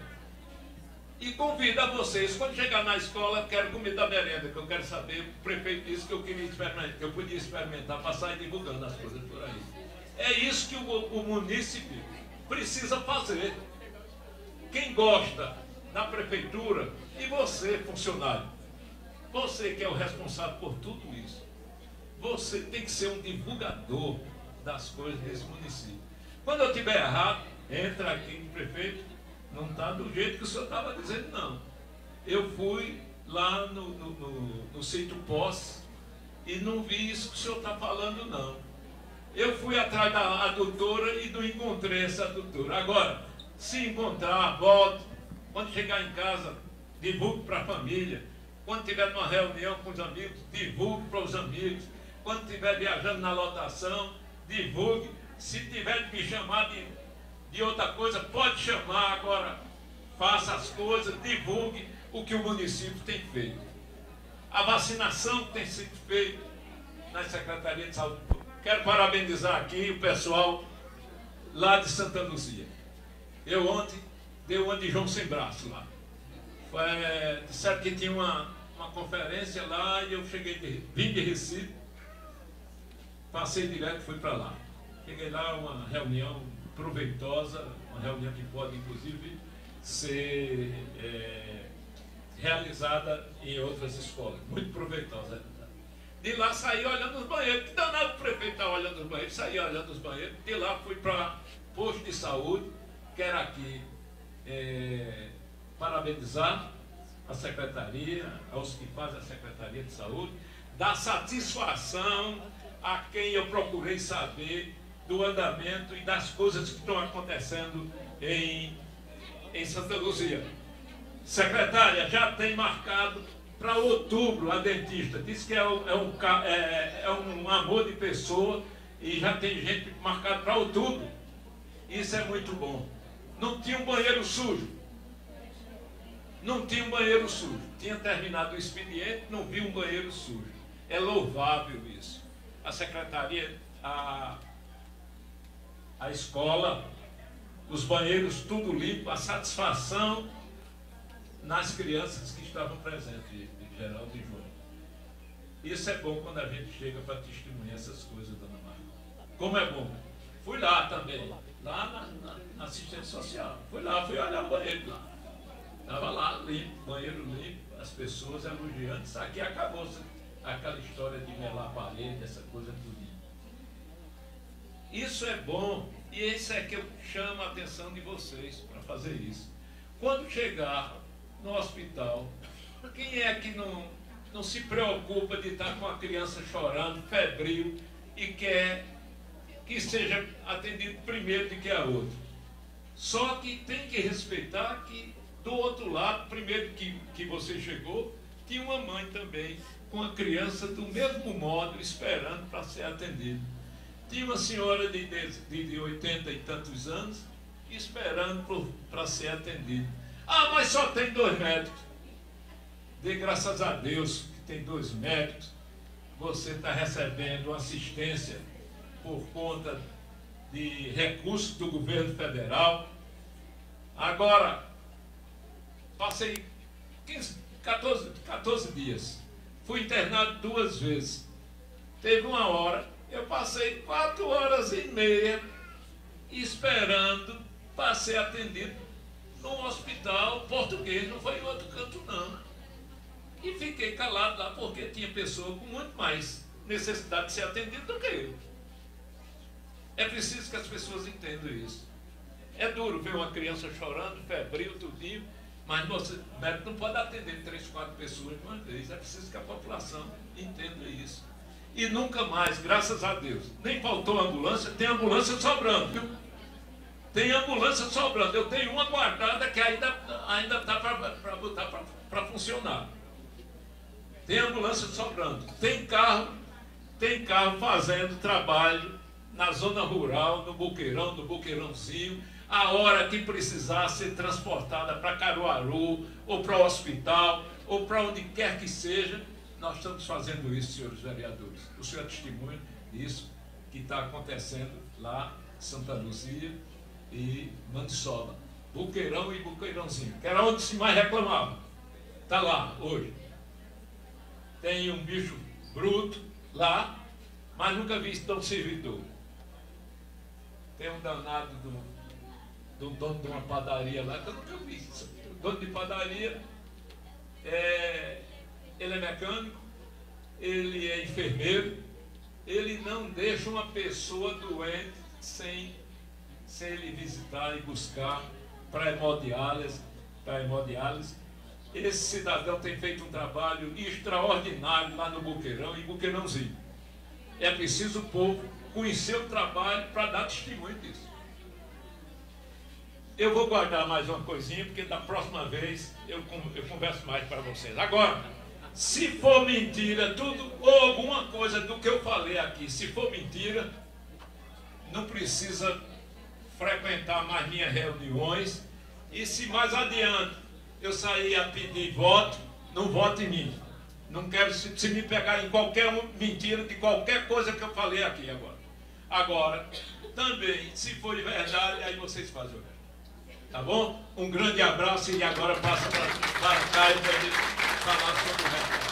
E convido a vocês, quando chegar na escola, quero comida da merenda, que eu quero saber, o prefeito disse que eu queria experimentar, que eu podia experimentar, passar e divulgando as coisas por aí. É isso que o, o munícipe precisa fazer. Quem gosta da prefeitura e você, funcionário, você que é o responsável por tudo isso, você tem que ser um divulgador das coisas desse município. Quando eu tiver errado, entra aqui no prefeito, não está do jeito que o senhor estava dizendo, não. Eu fui lá no, no, no, no sítio Pós e não vi isso que o senhor está falando, não. Eu fui atrás da adutora e não encontrei essa adutora. Agora, se encontrar, volte. Quando chegar em casa, divulgue para a família. Quando estiver numa reunião com os amigos, divulgue para os amigos. Quando estiver viajando na lotação, divulgue. Se tiver de me chamar de, de outra coisa, pode chamar agora. Faça as coisas, divulgue o que o município tem feito. A vacinação que tem sido feita na Secretaria de Saúde Quero parabenizar aqui o pessoal lá de Santa Luzia. Eu ontem dei uma de João Sem Braço lá. Foi, disseram que tinha uma, uma conferência lá e eu cheguei de, vim de Recife, passei direto e fui para lá. Cheguei lá, uma reunião proveitosa, uma reunião que pode inclusive ser é, realizada em outras escolas, muito proveitosa. De lá saí olhando os banheiros. Que danado o prefeito está olhando os banheiros. Saí olhando os banheiros. De lá fui para posto de saúde. Quero aqui é, parabenizar a secretaria, aos que fazem a Secretaria de Saúde, dar satisfação a quem eu procurei saber do andamento e das coisas que estão acontecendo em, em Santa Luzia. Secretária, já tem marcado para outubro a dentista. Diz que é um, é, um, é, é um amor de pessoa e já tem gente marcada para outubro. Isso é muito bom. Não tinha um banheiro sujo. Não tinha um banheiro sujo. Tinha terminado o expediente, não vi um banheiro sujo. É louvável isso. A secretaria, a, a escola, os banheiros tudo limpo, a satisfação nas crianças que estavam presentes, Geraldo e João. Isso é bom quando a gente chega para testemunhar essas coisas, dona Marta. Como é bom. Fui lá também, lá na, na, na assistência social. Fui lá, fui olhar o banheiro lá. Estava lá limpo, banheiro limpo, as pessoas elogiando. Aqui acabou aquela história de melar a parede, essa coisa tudo. Isso é bom e isso é que eu chamo a atenção de vocês para fazer isso. Quando chegar no hospital, quem é que não, não se preocupa de estar com a criança chorando, febril e quer que seja atendido primeiro do que a outra? Só que tem que respeitar que do outro lado, primeiro que, que você chegou, tinha uma mãe também com a criança do mesmo modo, esperando para ser atendida. Tinha uma senhora de, de, de 80 e tantos anos esperando para ser atendida. Ah, mas só tem dois médicos. Dê graças a Deus que tem dois médicos. Você está recebendo assistência por conta de recursos do governo federal. Agora, passei 15, 14, 14 dias. Fui internado duas vezes. Teve uma hora eu passei quatro horas e meia esperando para ser atendido num hospital português, não foi em outro canto não. E fiquei calado lá porque tinha pessoa com muito mais necessidade de ser atendido do que eu. É preciso que as pessoas entendam isso. É duro ver uma criança chorando, febril, tudinho, mas o médico não pode atender três, quatro pessoas de uma vez. É preciso que a população entenda isso e nunca mais, graças a Deus. Nem faltou ambulância, tem ambulância sobrando, viu? Tem ambulância sobrando. Eu tenho uma guardada que ainda ainda está para botar para funcionar. Tem ambulância sobrando. Tem carro, tem carro fazendo trabalho na zona rural, no buqueirão, no buqueirãozinho, a hora que precisar ser transportada para Caruaru, ou para o hospital, ou para onde quer que seja, nós estamos fazendo isso, senhores vereadores. O senhor é testemunha disso que está acontecendo lá em Santa Luzia e Mandissola. Buqueirão e Buqueirãozinho, que era onde se mais reclamava. Está lá hoje. Tem um bicho bruto lá, mas nunca vi tão servidor. Tem um danado do, do dono de uma padaria lá, que eu nunca vi. O dono de padaria é, ele é mecânico, ele é enfermeiro, ele não deixa uma pessoa doente sem, sem ele visitar e buscar para hemodiálise, para hemodiálise. Esse cidadão tem feito um trabalho extraordinário lá no Buqueirão e Buqueirãozinho. É preciso o povo conhecer o trabalho para dar testemunho disso. Eu vou guardar mais uma coisinha, porque da próxima vez eu, eu converso mais para vocês. Agora, se for mentira, tudo ou alguma coisa do que eu falei aqui, se for mentira, não precisa frequentar mais minhas reuniões. E se mais adiante eu sair a pedir voto, não vote em mim. Não quero se, se me pegar em qualquer mentira de qualquer coisa que eu falei aqui agora. Agora, também, se for de verdade, aí vocês fazem o resto. Tá bom? Um grande abraço e agora passa para Caio para ele falar sobre o resto.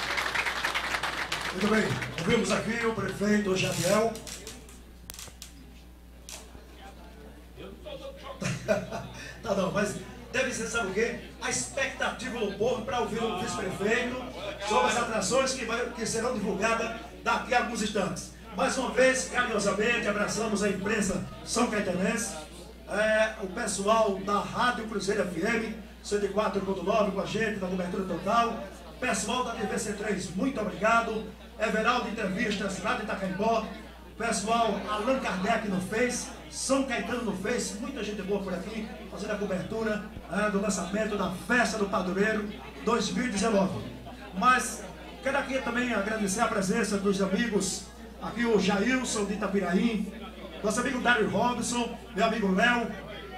Muito bem, ouvimos aqui o prefeito Jadiel. tá não, mas deve ser, sabe o quê? A expectativa do povo para ouvir o vice-prefeito sobre as atrações que, vai, que serão divulgadas daqui a alguns instantes. Mais uma vez, carinhosamente, abraçamos a imprensa São Caetanense é, o pessoal da Rádio Cruzeiro FM 104.9 com a gente, da cobertura total. Pessoal da TVC3, muito obrigado. Everaldo Entrevistas, lá de Itacaimbó. Pessoal, Allan Kardec no Face, São Caetano no Face, muita gente boa por aqui, fazendo a cobertura é, do lançamento da Festa do Padroeiro 2019. Mas quero aqui também agradecer a presença dos amigos, aqui o Jailson de Itapiraí, nosso amigo Dário Robson, meu amigo Léo,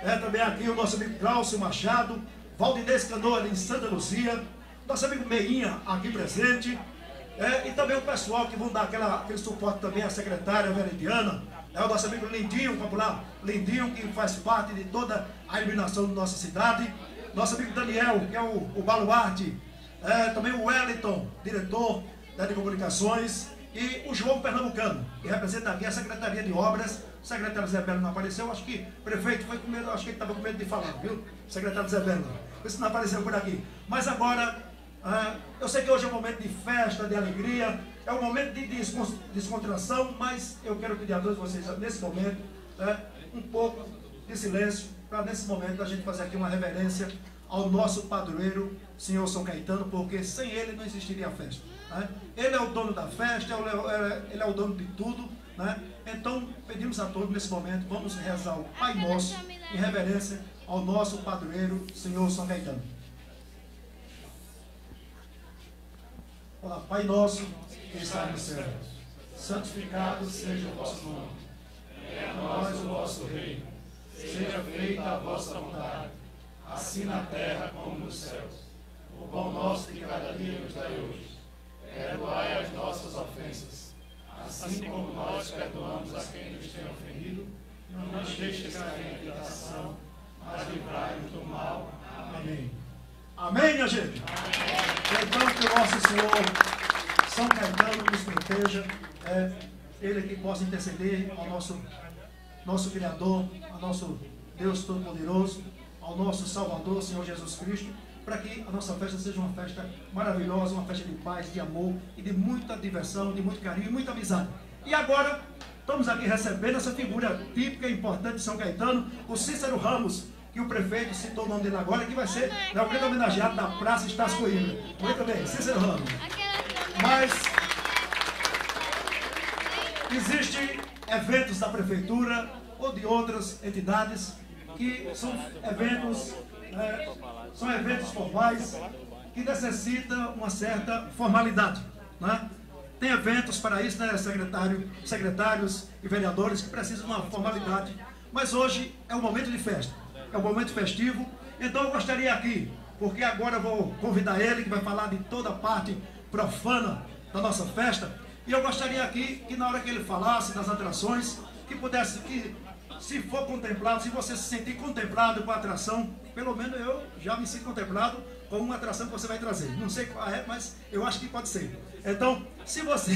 é também aqui o nosso amigo Cláudio Machado, Valdinês Canoa em Santa Luzia, nosso amigo Meinha aqui presente, é, e também o pessoal que vão dar aquela, aquele suporte também à secretária Veridiana, é o nosso amigo Lindinho, popular Lindinho, que faz parte de toda a iluminação da nossa cidade. nosso amigo Daniel, que é o, o baluarte, é, também o Wellington, diretor da de comunicações, e o João Pernambucano, que representa aqui a Secretaria de Obras. O secretário Zé Belo não apareceu, acho que o prefeito foi com medo, acho que ele estava com medo de falar, viu? O secretário Zé Belo. Isso não apareceu por aqui. Mas agora, ah, eu sei que hoje é um momento de festa, de alegria, é um momento de descontração, mas eu quero pedir a todos vocês, nesse momento, né, um pouco de silêncio, para nesse momento a gente fazer aqui uma reverência ao nosso padroeiro, senhor São Caetano, porque sem ele não existiria a festa. Né? Ele é o dono da festa, ele é o dono de tudo. Né? Então, pedimos a todos nesse momento, vamos rezar o Pai Nosso em reverência ao nosso padroeiro, senhor São Caetano. Olá, Pai Nosso que está nos céus, santificado seja o vosso nome. É a nós o vosso reino. Seja feita a vossa vontade, assim na terra como nos céus. O pão nosso de cada dia nos dai hoje. Perdoai as nossas ofensas, assim como nós perdoamos a quem nos tem ofendido. Não nos deixes cair em tentação, mas livrai-nos do mal. Amém. Amém, minha gente? Amém. Então, que o nosso Senhor são Caetano nos proteja, é, ele que possa interceder ao nosso, nosso Criador, ao nosso Deus Todo-Poderoso, ao nosso Salvador, Senhor Jesus Cristo, para que a nossa festa seja uma festa maravilhosa, uma festa de paz, de amor e de muita diversão, de muito carinho e muita amizade. E agora, estamos aqui recebendo essa figura típica e importante de São Caetano, o Cícero Ramos, que o prefeito citou o nome dele agora, que vai ser o grande homenageado da Praça Estácio Coimbra. Muito bem, Cícero Ramos. Mas existem eventos da prefeitura ou de outras entidades que são eventos, é, são eventos formais que necessitam uma certa formalidade. Né? Tem eventos para isso, né, secretário, secretários e vereadores que precisam de uma formalidade. Mas hoje é um momento de festa, é um momento festivo. Então eu gostaria aqui, porque agora eu vou convidar ele, que vai falar de toda a parte profana da nossa festa. E eu gostaria aqui que na hora que ele falasse das atrações, que pudesse, que se for contemplado, se você se sentir contemplado com a atração, pelo menos eu já me sinto contemplado com uma atração que você vai trazer. Não sei qual é, mas eu acho que pode ser. Então, se você,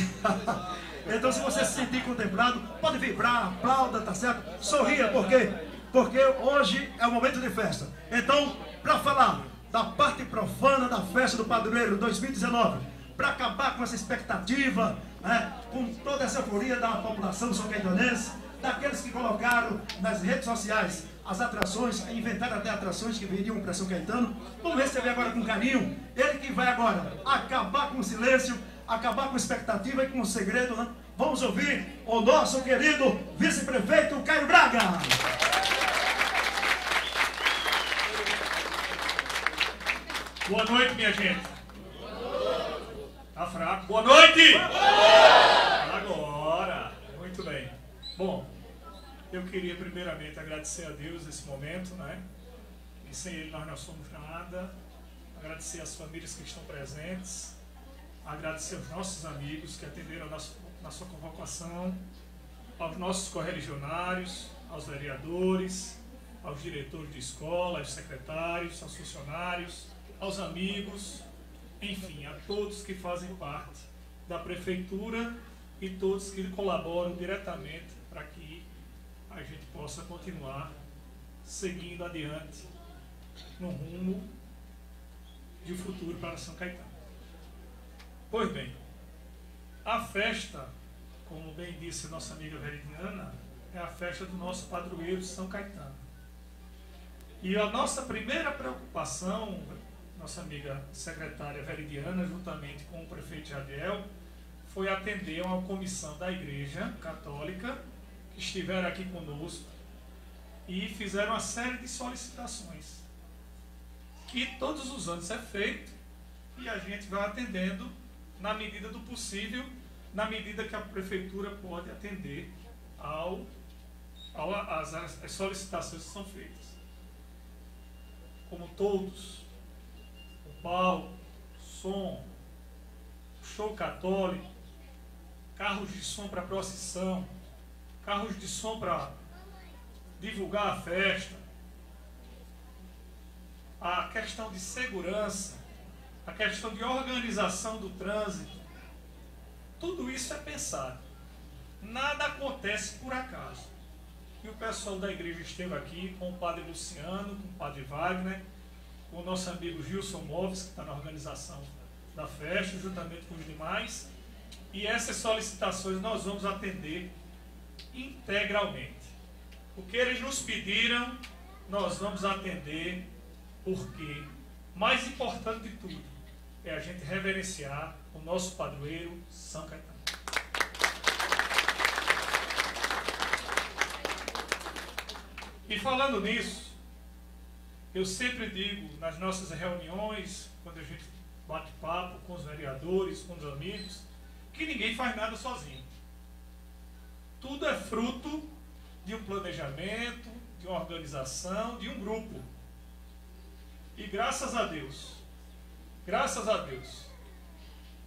então se você se sentir contemplado, pode vibrar, aplauda, tá certo? Sorria, por quê? Porque hoje é o momento de festa. Então, para falar da parte profana da festa do Padroeiro 2019, para acabar com essa expectativa, né, com toda essa euforia da população são caetanense, daqueles que colocaram nas redes sociais as atrações, inventaram até atrações que viriam para São Caetano. Vamos receber agora com carinho, ele que vai agora acabar com o silêncio, acabar com a expectativa e com o segredo, né? Vamos ouvir o nosso querido vice-prefeito Caio Braga. Boa noite, minha gente. Boa noite! Agora! Muito bem. Bom, eu queria primeiramente agradecer a Deus esse momento, né? E sem Ele nós não somos nada. Agradecer às famílias que estão presentes. Agradecer aos nossos amigos que atenderam a nossa, na sua convocação. Aos nossos correligionários, aos vereadores, aos diretores de escola, aos secretários, aos funcionários, aos amigos, enfim, a todos que fazem parte da prefeitura e todos que colaboram diretamente para que a gente possa continuar seguindo adiante no rumo de futuro para São Caetano. Pois bem, a festa, como bem disse nossa amiga Veridiana, é a festa do nosso padroeiro São Caetano. E a nossa primeira preocupação, nossa amiga secretária Veridiana, juntamente com o prefeito Jadiel, foi atender uma comissão da Igreja Católica, que estiveram aqui conosco, e fizeram uma série de solicitações, que todos os anos é feito, e a gente vai atendendo na medida do possível, na medida que a prefeitura pode atender ao, ao as solicitações que são feitas. Como todos palco, som, show católico, carros de som para procissão, carros de som para divulgar a festa, a questão de segurança, a questão de organização do trânsito, tudo isso é pensado. Nada acontece por acaso. E o pessoal da igreja esteve aqui com o padre Luciano, com o padre Wagner, com o nosso amigo Gilson Moves, que está na organização da festa, juntamente com os demais. E essas solicitações nós vamos atender integralmente. O que eles nos pediram, nós vamos atender, porque mais importante de tudo é a gente reverenciar o nosso padroeiro São Caetano. E falando nisso, eu sempre digo nas nossas reuniões, quando a gente bate papo com os vereadores, com os amigos, que ninguém faz nada sozinho. Tudo é fruto de um planejamento, de uma organização, de um grupo. E graças a Deus, graças a Deus,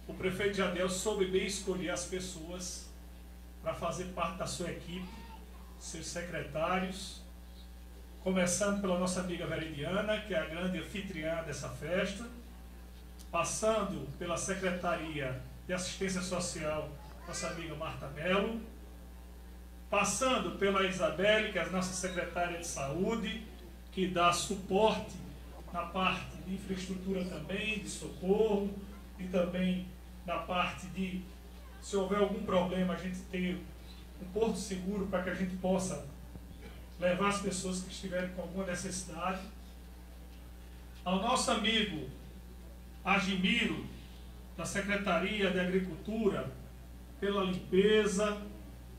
o prefeito de Adel soube bem escolher as pessoas para fazer parte da sua equipe, seus secretários, começando pela nossa amiga Veridiana, que é a grande anfitriã dessa festa, passando pela Secretaria de Assistência Social, nossa amiga Marta Mello, passando pela Isabelle, que é a nossa secretária de Saúde, que dá suporte na parte de infraestrutura também, de socorro, e também na parte de, se houver algum problema, a gente ter um porto seguro para que a gente possa levar as pessoas que estiverem com alguma necessidade. Ao nosso amigo Agimiro, da Secretaria de Agricultura, pela limpeza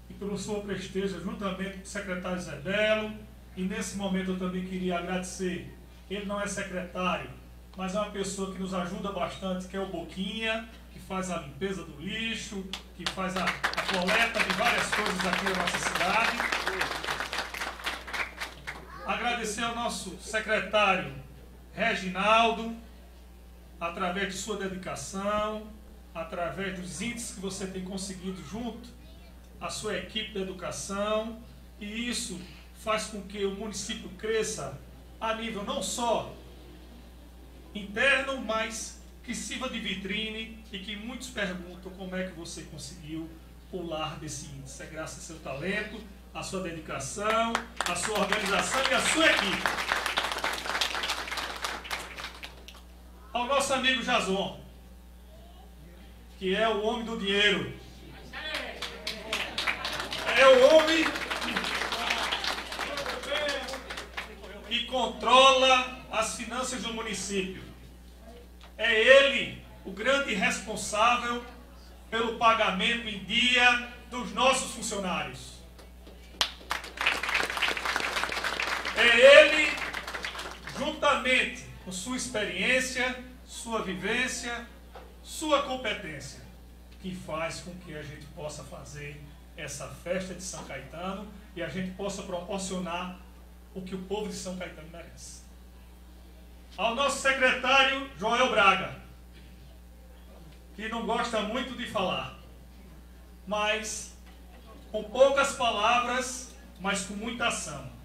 e pela sua presteza, juntamente com o secretário Zé Belo. E nesse momento eu também queria agradecer. Ele não é secretário, mas é uma pessoa que nos ajuda bastante, que é o Boquinha, que faz a limpeza do lixo, que faz a, a coleta de várias coisas aqui na nossa cidade. Agradecer ao nosso secretário Reginaldo, através de sua dedicação, através dos índices que você tem conseguido junto à sua equipe de educação, e isso faz com que o município cresça a nível não só interno, mas que sirva de vitrine e que muitos perguntam como é que você conseguiu pular desse índice. É graças ao seu talento, à sua dedicação, à sua organização e à sua equipe. ao nosso amigo Jason, que é o homem do dinheiro. É o homem que controla as finanças do município. É ele o grande responsável pelo pagamento em dia dos nossos funcionários. É ele, juntamente com sua experiência, sua vivência, sua competência, que faz com que a gente possa fazer essa festa de São Caetano e a gente possa proporcionar o que o povo de São Caetano merece. Ao nosso secretário Joel Braga, que não gosta muito de falar, mas com poucas palavras, mas com muita ação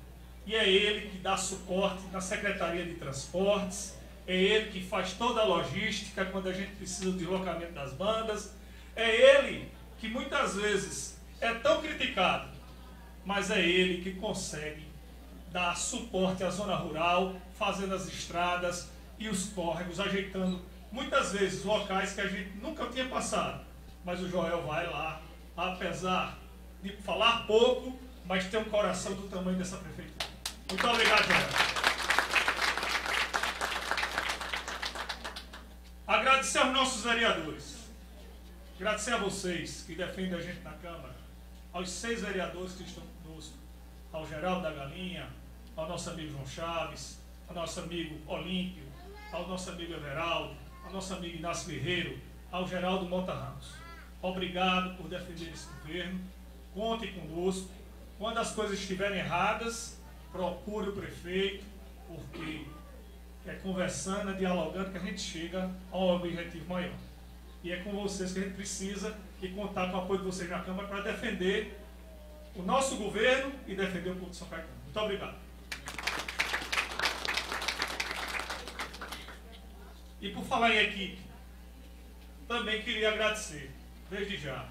e é ele que dá suporte na Secretaria de Transportes, é ele que faz toda a logística quando a gente precisa do deslocamento das bandas, é ele que muitas vezes é tão criticado, mas é ele que consegue dar suporte à zona rural, fazendo as estradas e os córregos, ajeitando muitas vezes locais que a gente nunca tinha passado. Mas o Joel vai lá, apesar de falar pouco, mas tem um coração do tamanho dessa prefeitura. Muito obrigado, Joel. Agradecer aos nossos vereadores. Agradecer a vocês que defendem a gente na Câmara. Aos seis vereadores que estão conosco. Ao Geraldo da Galinha, ao nosso amigo João Chaves, ao nosso amigo Olímpio, ao nosso amigo Everaldo, ao nosso amigo Inácio Guerreiro, ao Geraldo Monta Ramos. Obrigado por defender esse governo. Conte conosco. Quando as coisas estiverem erradas, procure o prefeito, porque é conversando, é dialogando que a gente chega ao objetivo maior. E é com vocês que a gente precisa e contar com o apoio de vocês na Câmara para defender o nosso governo e defender o povo de São Caetano. Muito obrigado. E por falar em equipe, também queria agradecer, desde já,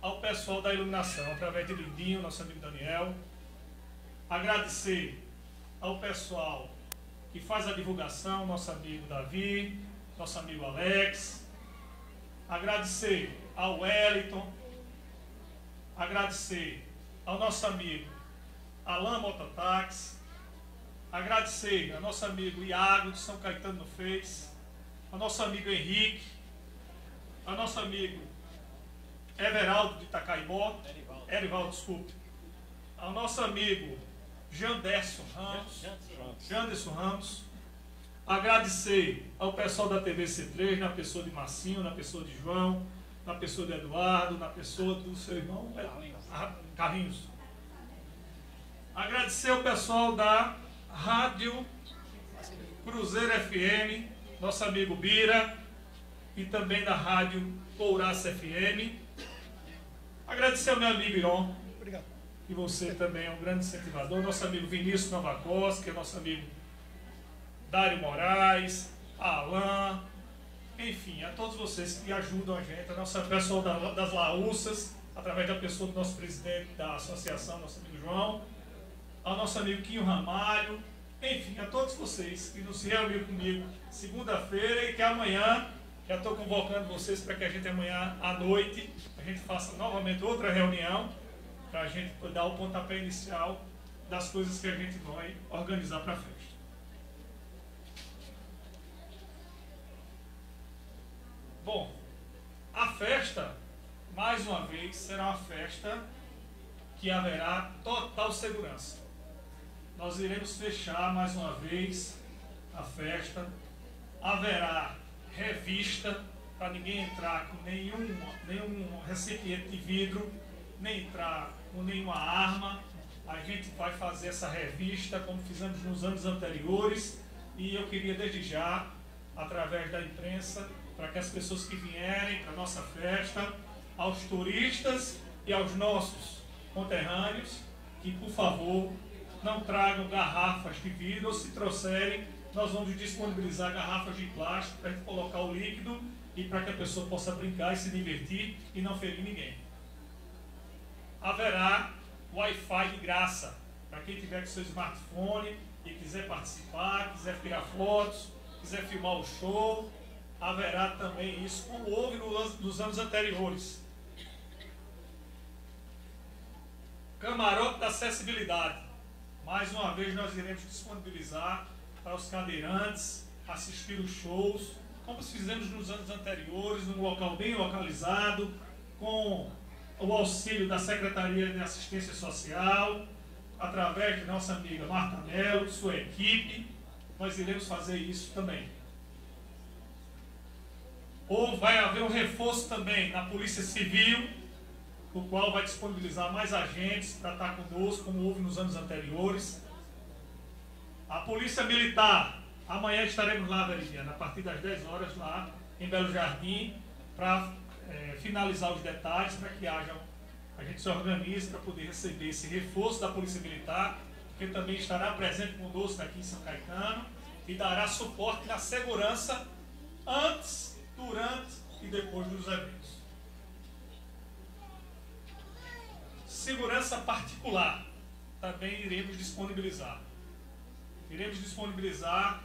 ao pessoal da iluminação, através de Lindinho, nosso amigo Daniel. Agradecer ao pessoal que faz a divulgação, nosso amigo Davi, nosso amigo Alex. Agradecer ao Wellington. Agradecer ao nosso amigo Alain Mototax. Agradecer ao nosso amigo Iago de São Caetano no Face. Ao nosso amigo Henrique. Ao nosso amigo Everaldo de Itacaibó. Erivaldo, desculpe. Ao nosso amigo Janderson Ramos. Janderson Ramos. Agradecer ao pessoal da TV C3, na pessoa de Marcinho, na pessoa de João, na pessoa de Eduardo, na pessoa do seu irmão Carlinhos. Agradecer ao pessoal da Rádio Cruzeiro FM, nosso amigo Bira, e também da Rádio Couraça FM. Agradecer ao meu amigo Iron. E você também é um grande incentivador, nosso amigo Vinícius Novakos, que é nosso amigo Dário Moraes, Alain, enfim, a todos vocês que ajudam a gente, a nossa pessoal das Laúças, através da pessoa do nosso presidente da associação, nosso amigo João, ao nosso amigo Quinho Ramalho, enfim, a todos vocês que nos reuniram comigo segunda-feira e que amanhã, já estou convocando vocês para que a gente amanhã à noite, a gente faça novamente outra reunião, para a gente dar o pontapé inicial das coisas que a gente vai organizar para frente. Bom, a festa, mais uma vez, será uma festa que haverá total segurança. Nós iremos fechar mais uma vez a festa. Haverá revista para ninguém entrar com nenhum, nenhum recipiente de vidro, nem entrar com nenhuma arma. A gente vai fazer essa revista como fizemos nos anos anteriores. E eu queria desde já, através da imprensa, para que as pessoas que vierem para a nossa festa, aos turistas e aos nossos conterrâneos, que por favor não tragam garrafas de vidro, ou se trouxerem, nós vamos disponibilizar garrafas de plástico para colocar o líquido e para que a pessoa possa brincar e se divertir e não ferir ninguém. Haverá Wi-Fi de graça para quem tiver com seu smartphone e quiser participar, quiser tirar fotos, quiser filmar o show, haverá também isso, como houve nos anos anteriores. Camarote da acessibilidade. Mais uma vez nós iremos disponibilizar para os cadeirantes assistir os shows, como fizemos nos anos anteriores, num local bem localizado, com o auxílio da Secretaria de Assistência Social, através de nossa amiga Marta Mello, sua equipe, nós iremos fazer isso também. Ou vai haver um reforço também na Polícia Civil, o qual vai disponibilizar mais agentes para estar conosco, como houve nos anos anteriores. A Polícia Militar, amanhã estaremos lá, Veridiana, a partir das 10 horas lá em Belo Jardim, para é, finalizar os detalhes, para que haja, a gente se organize para poder receber esse reforço da Polícia Militar, que também estará presente conosco aqui em São Caetano e dará suporte na segurança antes durante e depois dos eventos. Segurança particular também iremos disponibilizar. Iremos disponibilizar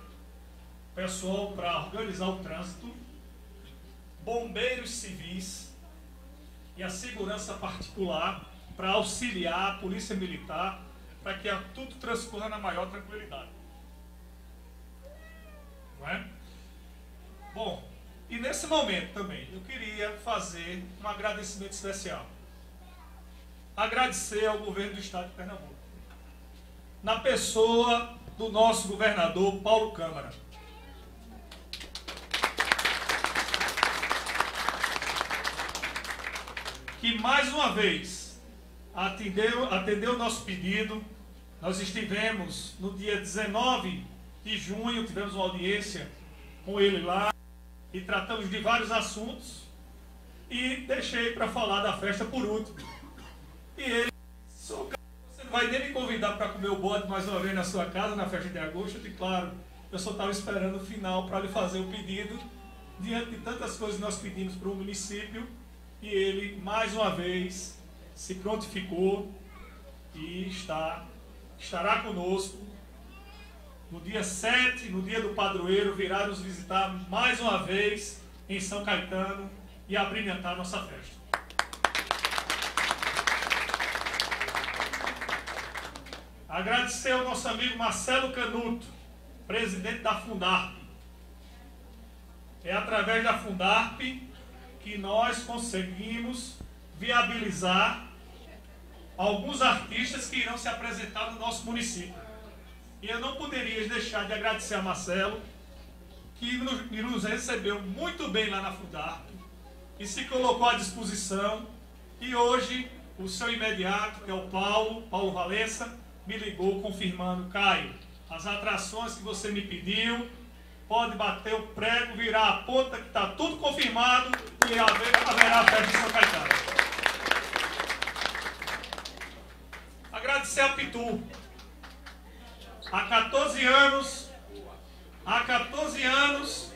pessoal para organizar o trânsito, bombeiros civis e a segurança particular para auxiliar a polícia militar para que tudo transcorra na maior tranquilidade. Não é? Bom, e nesse momento também, eu queria fazer um agradecimento especial. Agradecer ao governo do estado de Pernambuco. Na pessoa do nosso governador Paulo Câmara. Que mais uma vez atendeu, atendeu o nosso pedido. Nós estivemos no dia 19 de junho, tivemos uma audiência com ele lá e tratamos de vários assuntos e deixei para falar da festa por último. E ele disse, você não vai nem me convidar para comer o bode mais uma vez na sua casa, na festa de agosto? Disse, claro, Eu só estava esperando o final para lhe fazer o pedido, diante de tantas coisas que nós pedimos para o município, e ele, mais uma vez, se prontificou e está, estará conosco. No dia 7, no dia do padroeiro, virá nos visitar mais uma vez em São Caetano e abrilhantar nossa festa. Agradecer ao nosso amigo Marcelo Canuto, presidente da Fundarp. É através da Fundarp que nós conseguimos viabilizar alguns artistas que irão se apresentar no nosso município. E eu não poderia deixar de agradecer a Marcelo, que nos recebeu muito bem lá na Fundarp e se colocou à disposição. E hoje, o seu imediato, que é o Paulo, Paulo Valença, me ligou confirmando, Caio, as atrações que você me pediu, pode bater o prego, virar a ponta, que está tudo confirmado e haverá a festa de São Caetano. Agradecer a Pitu. Há 14 anos, há 14 anos,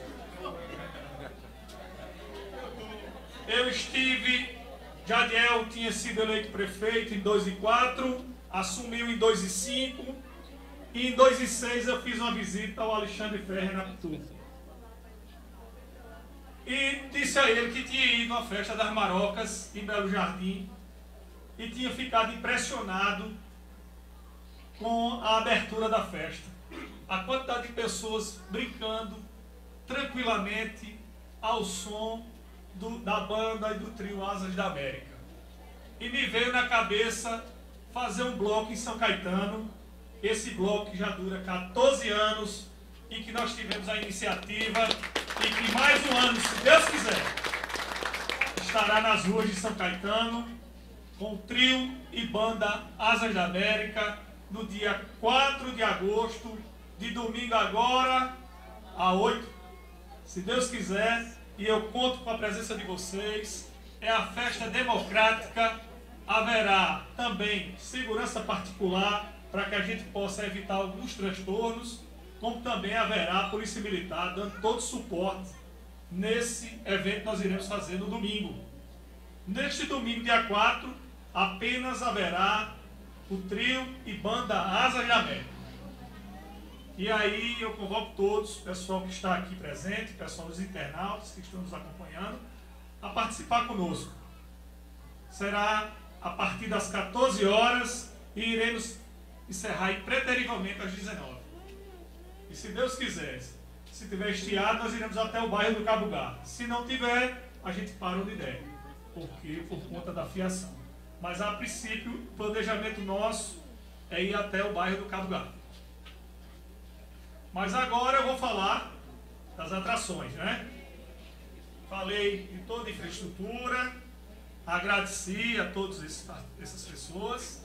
eu estive, Jadiel tinha sido eleito prefeito em 2004, assumiu em 2005 e em 2006 eu fiz uma visita ao Alexandre Ferreira na Pitu. E disse a ele que tinha ido à festa das Marocas em Belo Jardim e tinha ficado impressionado com a abertura da festa. A quantidade de pessoas brincando tranquilamente ao som do, da banda e do trio Asas da América. E me veio na cabeça fazer um bloco em São Caetano. Esse bloco que já dura 14 anos e que nós tivemos a iniciativa e que mais um ano, se Deus quiser, estará nas ruas de São Caetano com o trio e banda Asas da América no dia 4 de agosto, de domingo agora a 8, se Deus quiser, e eu conto com a presença de vocês. É a festa democrática haverá também segurança particular para que a gente possa evitar alguns transtornos, como também haverá a Polícia Militar dando todo suporte nesse evento que nós iremos fazer no domingo. Neste domingo, dia 4, apenas haverá o trio e banda Asa de América. E aí eu convoco todos, pessoal que está aqui presente, pessoal dos internautas que estão nos acompanhando, a participar conosco. Será a partir das 14 horas e iremos encerrar preterivelmente às 19. E se Deus quiser, se tiver estiado, nós iremos até o bairro do Cabugá. Se não tiver, a gente para onde der, porque por conta da fiação. Mas a princípio, o planejamento nosso é ir até o bairro do Cabugá. Mas agora eu vou falar das atrações, né? Falei de toda a infraestrutura, Agradeci a todas essas pessoas.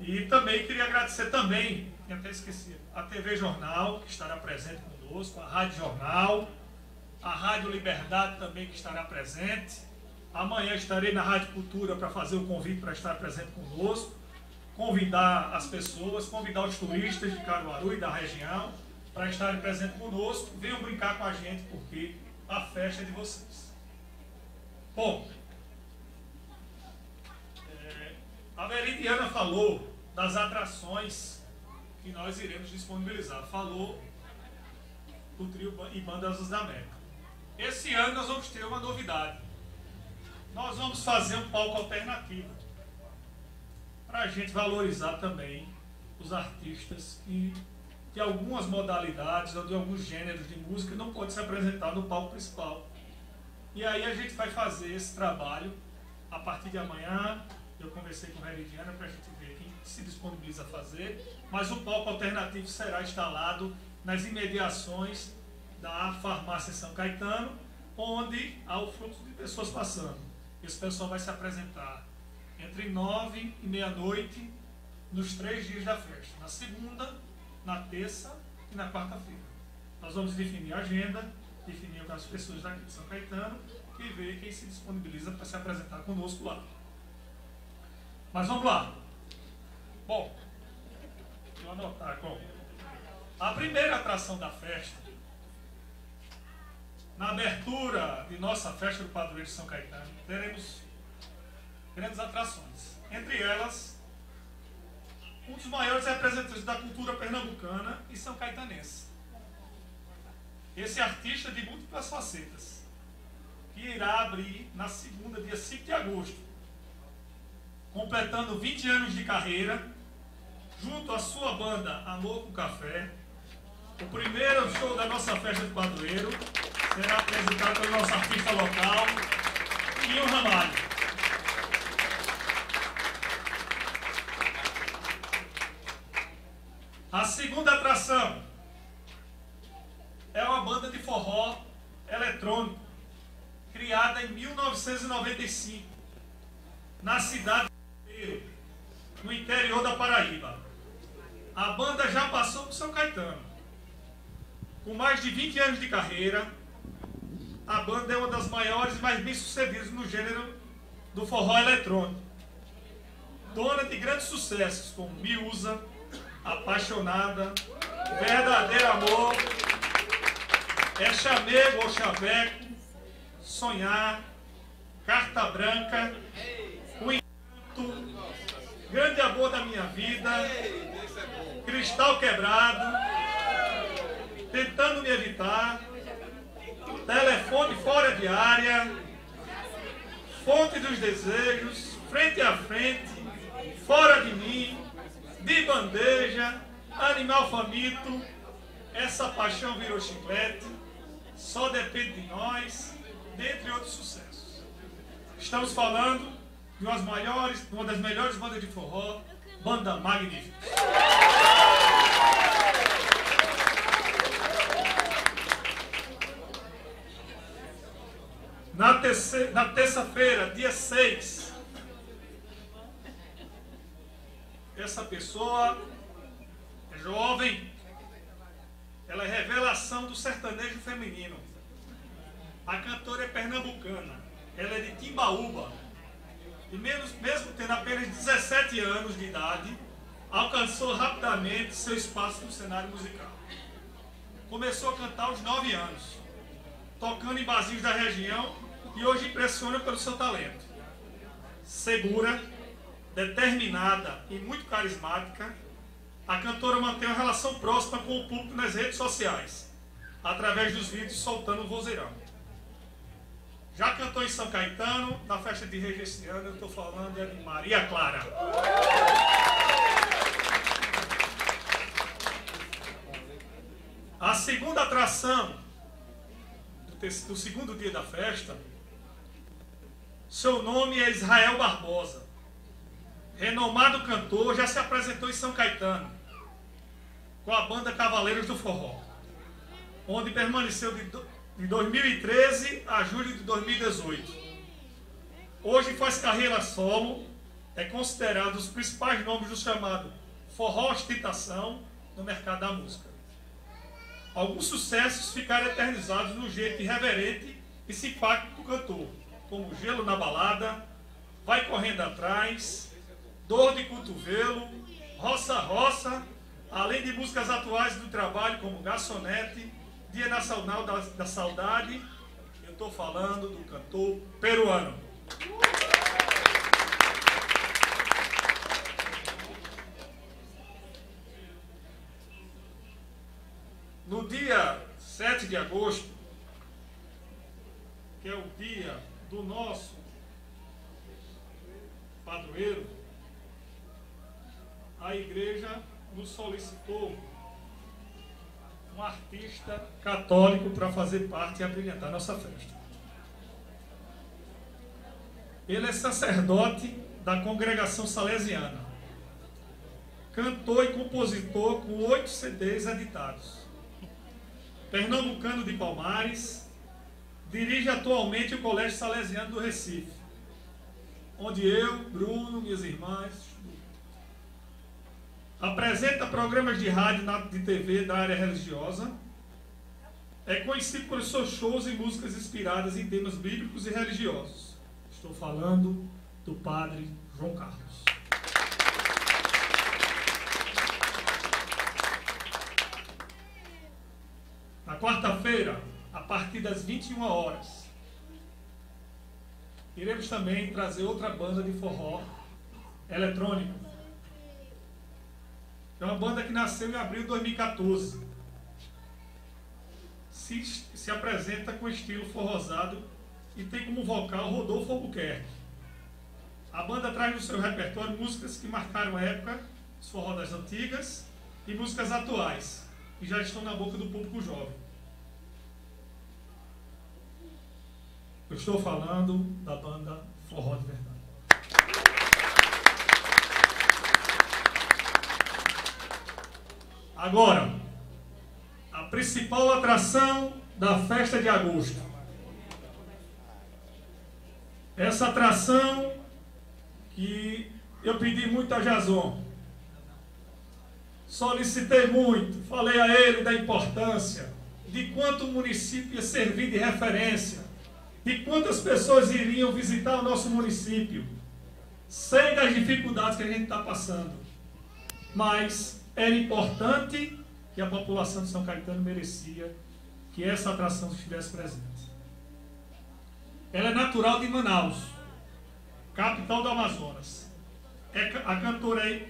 E também queria agradecer também, até esquecido, a TV Jornal, que estará presente conosco, a Rádio Jornal, a Rádio Liberdade também que estará presente. Amanhã estarei na Rádio Cultura para fazer o convite para estar presente conosco, convidar as pessoas, convidar os turistas de Caruaru e da região para estarem presentes conosco. Venham brincar com a gente, porque a festa é de vocês. Bom, A Veridiana falou das atrações que nós iremos disponibilizar. Falou do trio e bandas da América. Esse ano nós vamos ter uma novidade. Nós vamos fazer um palco alternativo para a gente valorizar também os artistas que de algumas modalidades ou de alguns gêneros de música não pode se apresentar no palco principal. E aí a gente vai fazer esse trabalho a partir de amanhã, eu conversei com o Veridiana para a gente ver quem se disponibiliza a fazer, mas o palco alternativo será instalado nas imediações da farmácia São Caetano, onde há o fluxo de pessoas passando. Esse pessoal vai se apresentar entre nove e meia-noite nos três dias da festa, na segunda, na terça e na quarta-feira. Nós vamos definir a agenda, definir as pessoas daqui de São Caetano e ver quem se disponibiliza para se apresentar conosco lá. Mas vamos lá. Bom, deixa eu anotar como. A primeira atração da festa, na abertura de nossa festa do Padroeiro de São Caetano, teremos grandes atrações. Entre elas, um dos maiores representantes da cultura pernambucana e são caetanense. Esse artista de múltiplas facetas, que irá abrir na segunda, dia 5 de agosto, completando 20 anos de carreira, junto à sua banda Amor com Café. O primeiro show da nossa festa de padroeiro será apresentado pelo nosso artista local, Quinho Ramalho. A segunda atração é uma banda de forró eletrônico, criada em 1995, na cidade no interior da Paraíba. A banda já passou por São Caetano. Com mais de 20 anos de carreira, a banda é uma das maiores e mais bem-sucedidas no gênero do forró eletrônico. Dona de grandes sucessos como Miúza, apaixonada, verdadeiro amor, é chamego ou chaveco, sonhar, carta branca, grande amor da minha vida, cristal quebrado, tentando me evitar, telefone fora de área, fonte dos desejos, frente a frente, fora de mim, de bandeja, animal faminto, essa paixão virou chiclete, só depende de nós, dentre outros sucessos. Estamos falando de umas maiores, uma das melhores bandas de forró, Banda Magnífica. Na terça-feira, dia 6, essa pessoa é jovem, ela é revelação do sertanejo feminino. A cantora é pernambucana, ela é de Timbaúba. E mesmo, mesmo tendo apenas 17 anos de idade, alcançou rapidamente seu espaço no cenário musical. Começou a cantar aos 9 anos, tocando em barzinhos da região e hoje impressiona pelo seu talento. Segura, determinada e muito carismática, a cantora mantém uma relação próxima com o público nas redes sociais, através dos vídeos soltando o vozeirão. Já cantou em São Caetano, na festa de Reis esse ano, eu estou falando é de Maria Clara. A segunda atração do segundo dia da festa, seu nome é Israel Barbosa renomado cantor, já se apresentou em São Caetano com a banda Cavaleiros do Forró, onde permaneceu de 2013 a julho de 2018. Hoje faz carreira solo, é considerado um dos principais nomes do chamado forró ostentação no mercado da música. Alguns sucessos ficaram eternizados no jeito irreverente e simpático do cantor, como Gelo na Balada, Vai Correndo Atrás, Dor de Cotovelo, Roça Roça, além de músicas atuais do trabalho como Garçonete, Dia Nacional da, da Saudade. Eu estou falando do cantor peruano. No dia 7 de agosto, que é o dia do nosso padroeiro, a igreja nos solicitou um artista católico para fazer parte e abrilhantar nossa festa. Ele é sacerdote da congregação salesiana, cantor e compositor com oito CDs editados. Pernambucano de Palmares, dirige atualmente o Colégio Salesiano do Recife, onde eu, Bruno, minhas irmãs, apresenta programas de rádio e TV da área religiosa, é conhecido por seus shows e músicas inspiradas em temas bíblicos e religiosos. Estou falando do padre João Carlos. quarta-feira, a partir das 21 horas, iremos também trazer outra banda de forró eletrônico. É uma banda que nasceu em abril de 2014. Se, se apresenta com estilo forrosado e tem como vocal Rodolfo Albuquerque. A banda traz no seu repertório músicas que marcaram a época, os forró das antigas, e músicas atuais, que já estão na boca do público jovem. Eu estou falando da banda Forró de Verdade. Agora, a principal atração da festa de agosto. Essa atração que eu pedi muito a Jason. Solicitei muito, falei a ele da importância, de quanto o município ia servir de referência, de quantas pessoas iriam visitar o nosso município. Sei das dificuldades que a gente está passando, mas era importante que a população de São Caetano merecia que essa atração estivesse presente. Ela é natural de Manaus, capital do Amazonas. É, a cantora é,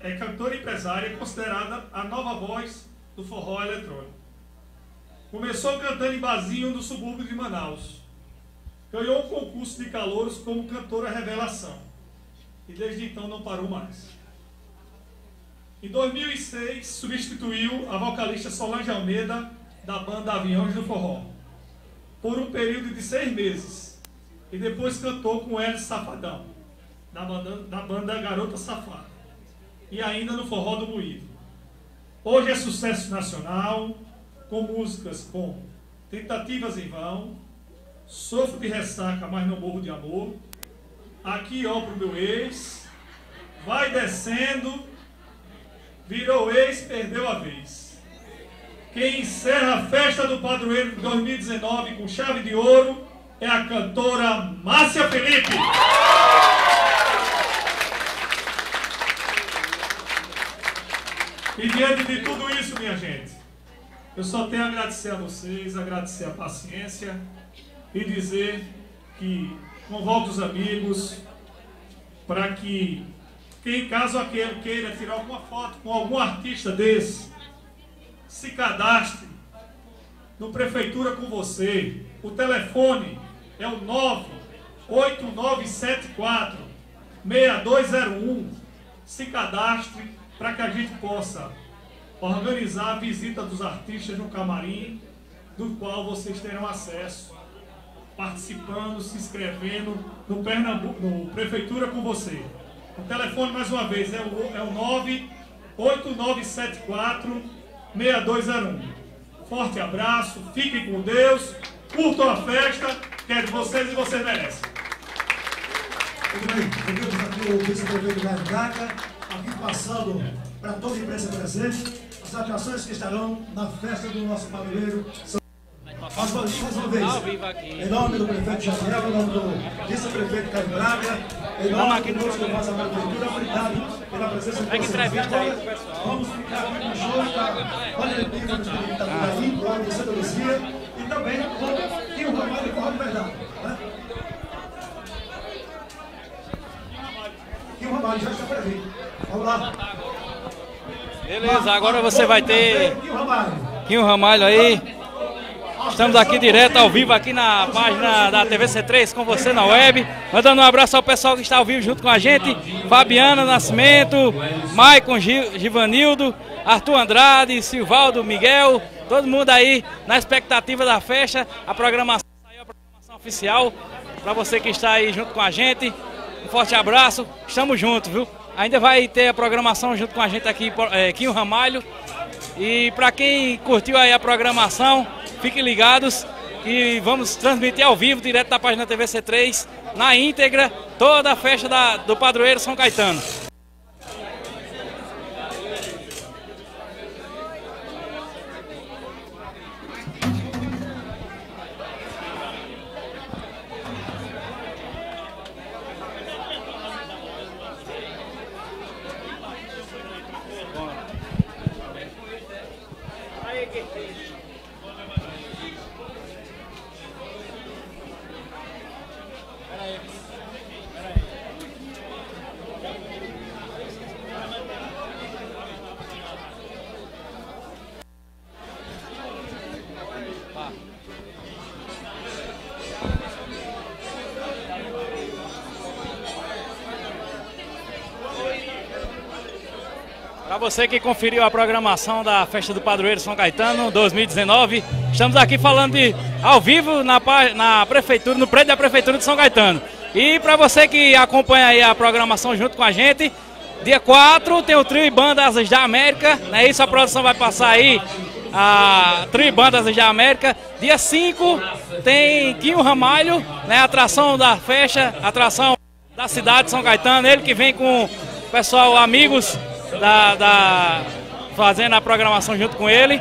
é cantora empresária considerada a nova voz do forró eletrônico. Começou cantando em Bazinho, no subúrbio de Manaus. Ganhou um concurso de calouros como cantora revelação. E desde então não parou mais. Em 2006, substituiu a vocalista Solange Almeida da banda Aviões do Forró por um período de seis meses. E depois cantou com Hélio Safadão, da banda, da banda Garota Safada. E ainda no Forró do Moído. Hoje é sucesso nacional, com músicas com Tentativas em Vão, Sofro de Ressaca, mas não morro de amor, Aqui ó pro meu ex, Vai descendo, virou ex, perdeu a vez. Quem encerra a festa do padroeiro 2019 com chave de ouro é a cantora Márcia Felipe. E diante de tudo isso, minha gente, eu só tenho a agradecer a vocês, agradecer a paciência e dizer que convoco os amigos para que quem caso aquele queira tirar alguma foto com algum artista desse, se cadastre no Prefeitura com você. O telefone é o 98974 6201. Se cadastre para que a gente possa organizar a visita dos artistas no camarim, do qual vocês terão acesso, participando, se inscrevendo no, Pernambuco, no Prefeitura com você. O telefone, mais uma vez, é o, é o 98974 6201. Forte abraço, fiquem com Deus, curtam a festa, que é de vocês e vocês merecem. Muito bem, ouvimos aqui o vice-prefeito Braga, aqui passando para toda a imprensa presente, as atrações que estarão na festa do nosso padroeiro. Mais uma, mais uma vez, em nome do prefeito Janiel, em nome do vice-prefeito Caio Braga, em nome do nosso nossa prefeitura, obrigado pela presença de vocês. Agora, Vamos ficar aqui com o show da Valentina do Espírito Itapucaí, do Homem de Santa Lucia, e também com Kim Ramalho e Corre de Verdade. Né? Kim Ramalho já está por aí. Vamos lá. Beleza, agora você vai ter. Quinho Ramalho aí. Estamos aqui direto ao vivo aqui na página da TV C3 com você na web. Mandando um abraço ao pessoal que está ao vivo junto com a gente. Fabiana Nascimento, Maicon Gi- Givanildo, Arthur Andrade, Silvaldo, Miguel, todo mundo aí na expectativa da festa. A programação saiu, a programação oficial. Para você que está aí junto com a gente. Um forte abraço. Estamos juntos, viu? Ainda vai ter a programação junto com a gente aqui, é, Quinho Ramalho. E para quem curtiu aí a programação, fiquem ligados e vamos transmitir ao vivo, direto da página TV C3, na íntegra, toda a festa da- do padroeiro São Caetano. Você que conferiu a programação da Festa do Padroeiro São Caetano 2019, estamos aqui falando de, ao vivo na, na prefeitura, no prédio da prefeitura de São Caetano. E para você que acompanha a programação junto com a gente, dia 4 tem o trio e banda Asas da América, né? Isso a produção vai passar aí a trio e banda Asas da América. Dia 5 tem Quinho Ramalho, né? Atração da festa, atração da cidade de São Caetano, ele que vem com pessoal amigos da, da, fazendo a programação junto com ele.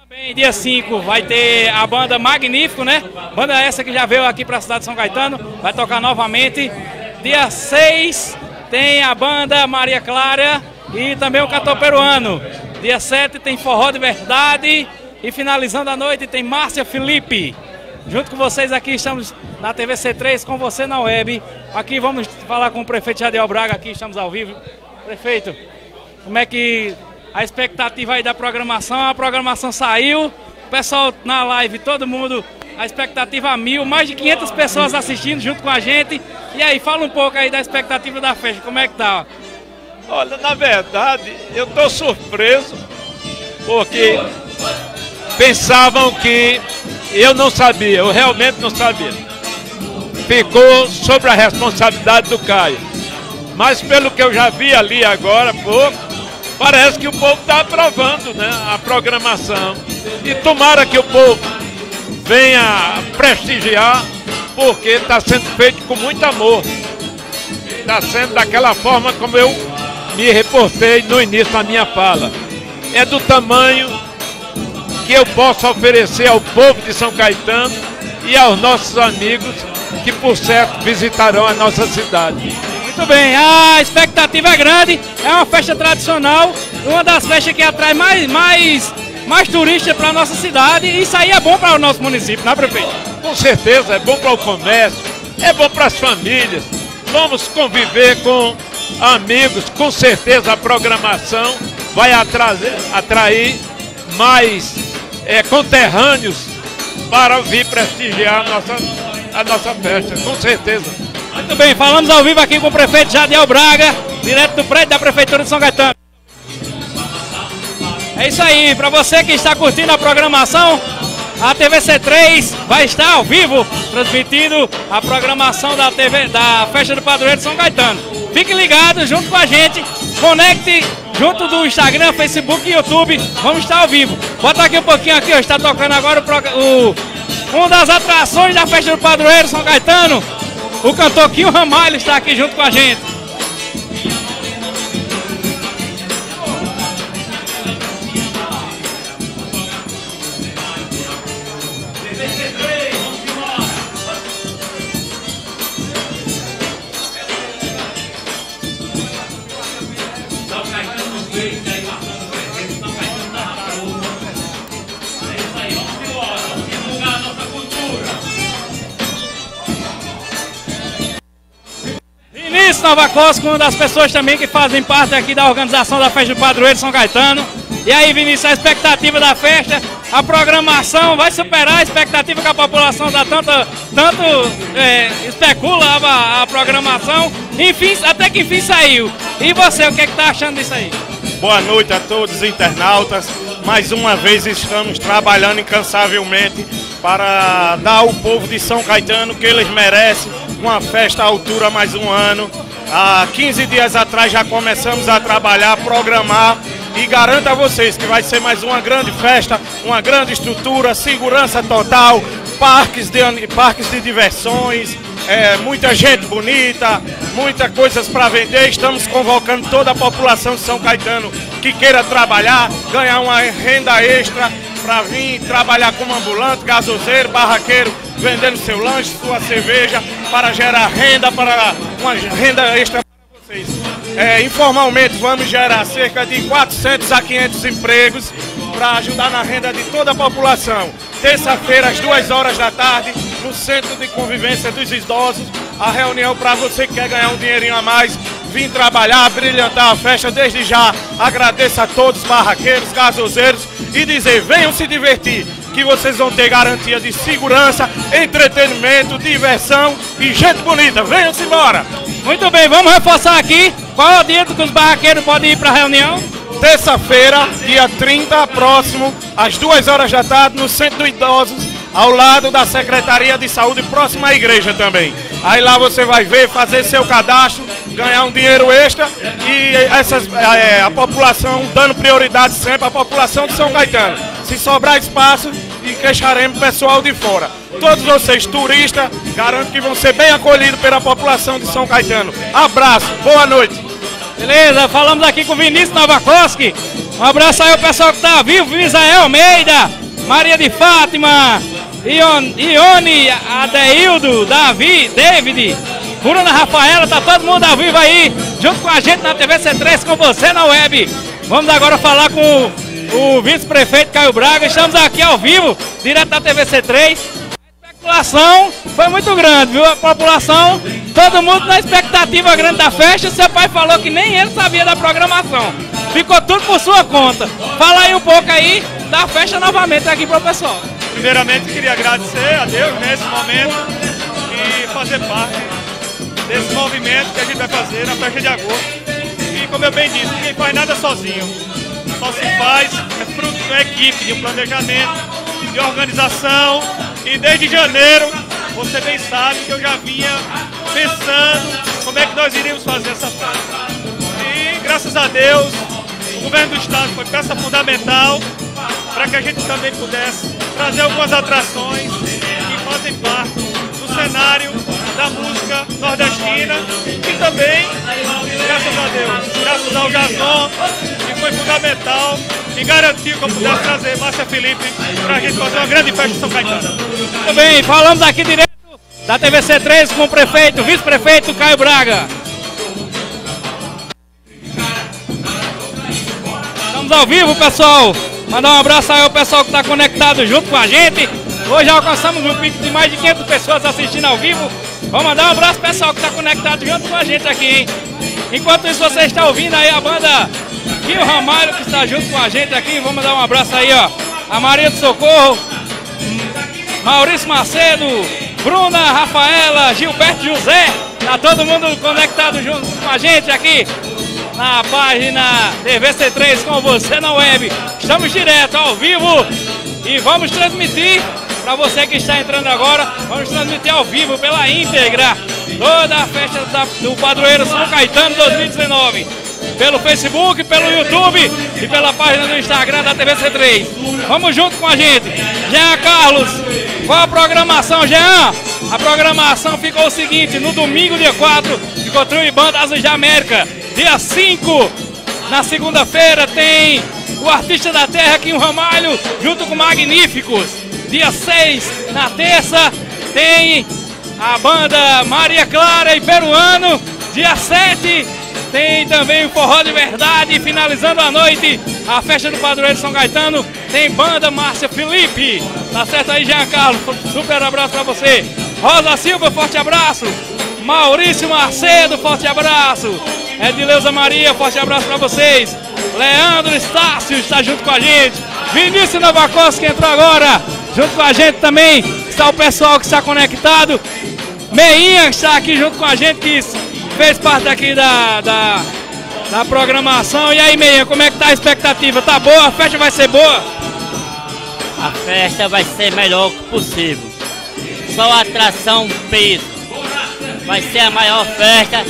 Também dia 5 vai ter a banda Magnífico, né? Banda essa que já veio aqui para a cidade de São Caetano, vai tocar novamente. Dia 6 tem a banda Maria Clara e também o cantor peruano. Dia 7 tem Forró de Verdade e finalizando a noite tem Márcia Felipe. Junto com vocês aqui estamos na TVC3 com você na web. Aqui vamos falar com o prefeito Jadiel Braga, aqui estamos ao vivo. Prefeito, como é que a expectativa aí da programação? A programação saiu, o pessoal na live, todo mundo, a expectativa mil, mais de 500 pessoas assistindo junto com a gente. E aí, fala um pouco aí da expectativa da festa, como é que tá? Olha, na verdade, eu tô surpreso, porque pensavam que eu não sabia, eu realmente não sabia. Ficou sobre a responsabilidade do Caio. Mas pelo que eu já vi ali agora, pouco, parece que o povo está aprovando né, a programação. E tomara que o povo venha prestigiar, porque está sendo feito com muito amor. Está sendo daquela forma como eu me reportei no início da minha fala. É do tamanho que eu posso oferecer ao povo de São Caetano e aos nossos amigos que, por certo, visitarão a nossa cidade. Muito bem, a expectativa é grande, é uma festa tradicional, uma das festas que atrai mais, mais, mais turistas para a nossa cidade e isso aí é bom para o nosso município, não é, prefeito? Com certeza, é bom para o comércio, é bom para as famílias. Vamos conviver com amigos, com certeza a programação vai atrair, mais é, conterrâneos para vir prestigiar a nossa, a nossa festa, com certeza. Muito bem, falamos ao vivo aqui com o prefeito Jadiel Braga, direto do prédio da Prefeitura de São Caetano. É isso aí, para você que está curtindo a programação, a TVC3 vai estar ao vivo transmitindo a programação da TV da Festa do Padroeiro de São Caetano. Fique ligado junto com a gente, conecte junto do Instagram, Facebook e YouTube. Vamos estar ao vivo. Bota aqui um pouquinho aqui, ó, está tocando agora o, o uma das atrações da Festa do Padroeiro São Caetano. O cantor Quinho Ramalho está aqui junto com a gente. Nova Costa, uma das pessoas também que fazem parte aqui da organização da Festa do Padroeiro São Caetano. E aí, Vinícius, a expectativa da festa, a programação vai superar a expectativa que a população dá tanto, tanto é, especula a, a, programação. Enfim, até que enfim saiu. E você, o que é está achando disso aí? Boa noite a todos os internautas. Mais uma vez estamos trabalhando incansavelmente para dar ao povo de São Caetano que eles merecem uma festa à altura mais um ano. Há 15 dias atrás já começamos a trabalhar, programar e garanto a vocês que vai ser mais uma grande festa, uma grande estrutura, segurança total, parques de, parques de diversões, é, muita gente bonita, muitas coisas para vender. Estamos convocando toda a população de São Caetano que queira trabalhar, ganhar uma renda extra para vir trabalhar como ambulante, gasoseiro, barraqueiro, vendendo seu lanche, sua cerveja, para gerar renda, para uma renda extra para vocês. É, informalmente vamos gerar cerca de 400 a 500 empregos para ajudar na renda de toda a população. Terça-feira, às 2 horas da tarde, no Centro de Convivência dos Idosos, a reunião para você que quer ganhar um dinheirinho a mais, vir trabalhar, brilhantar a festa. Desde já agradeço a todos os barraqueiros, gasoseiros e dizer, venham se divertir, que vocês vão ter garantia de segurança, entretenimento, diversão e gente bonita. Venham-se embora! Muito bem, vamos reforçar aqui. Qual é o dia que os barraqueiros podem ir para a reunião? terça-feira, dia 30, próximo, às 2 horas da tarde, no Centro de Idosos, ao lado da Secretaria de Saúde, próximo à igreja também. Aí lá você vai ver, fazer seu cadastro, ganhar um dinheiro extra e essas, é, a população dando prioridade sempre à população de São Caetano. Se sobrar espaço, e queixaremos pessoal de fora. Todos vocês, turistas, garanto que vão ser bem acolhidos pela população de São Caetano. Abraço, boa noite. Beleza, falamos aqui com o Vinícius Novakoski. Um abraço aí ao pessoal que está vivo, Misael Almeida, Maria de Fátima, Ion, Ione, Adeildo, Davi, David, Bruna Rafaela, tá todo mundo ao vivo aí, junto com a gente na TV C3, com você na web. Vamos agora falar com o vice-prefeito Caio Braga. Estamos aqui ao vivo, direto da TV C3. A especulação foi muito grande, viu? A população, todo mundo na expectativa grande da festa. Seu pai falou que nem ele sabia da programação. Ficou tudo por sua conta. Fala aí um pouco aí da festa novamente aqui para o pessoal. Primeiramente, queria agradecer a Deus nesse momento e fazer parte desse movimento que a gente vai fazer na festa de agosto. E como eu bem disse, ninguém faz nada sozinho só se faz é fruto de equipe, de um planejamento, de organização. E desde janeiro, você bem sabe que eu já vinha pensando como é que nós iríamos fazer essa festa. E graças a Deus, o governo do estado foi peça fundamental para que a gente também pudesse trazer algumas atrações que fazem parte cenário da música nordestina e também, graças a Deus, graças ao Jason, que foi fundamental e garantiu que eu pudesse trazer Márcia Felipe para a gente fazer uma grande festa em São Caetano. Bem, falamos aqui direto da TVC3 com o prefeito, vice-prefeito Caio Braga. Estamos ao vivo, pessoal. Mandar um abraço aí ao pessoal que está conectado junto com a gente. Hoje alcançamos um pico de mais de 500 pessoas assistindo ao vivo. Vamos mandar um abraço pessoal que está conectado junto com a gente aqui, hein? Enquanto isso, você está ouvindo aí a banda Rio Ramalho, que está junto com a gente aqui. Vamos dar um abraço aí, ó. A Maria do Socorro, Maurício Macedo, Bruna, Rafaela, Gilberto José. Tá todo mundo conectado junto com a gente aqui na página TVC3 com você na web. Estamos direto, ao vivo e vamos transmitir para você que está entrando agora, vamos transmitir ao vivo pela íntegra toda a festa do Padroeiro São Caetano 2019. Pelo Facebook, pelo YouTube e pela página do Instagram da TVC3. Vamos junto com a gente. Jean Carlos, qual a programação, Jean? A programação ficou o seguinte: no domingo, dia 4, ficou Trio e Banda Asas de América. Dia 5, na segunda-feira, tem o Artista da Terra aqui em Ramalho, junto com Magníficos. Dia 6, na terça, tem a banda Maria Clara e Peruano. Dia 7, tem também o Forró de Verdade. Finalizando a noite, a festa do Padroeiro São Caetano. Tem banda Márcia Felipe. Tá certo aí, Jean Carlos? Super abraço pra você. Rosa Silva, forte abraço. Maurício Macedo, forte abraço. Edileuza Maria, forte abraço para vocês. Leandro Estácio está junto com a gente. Vinícius Novakoski entrou agora. Junto com a gente também está o pessoal que está conectado. Meinha está aqui junto com a gente, que fez parte aqui da, da, da programação. E aí, Meinha, como é que tá a expectativa? Tá boa? A festa vai ser boa? A festa vai ser melhor que possível. Só atração peso. Vai ser a maior festa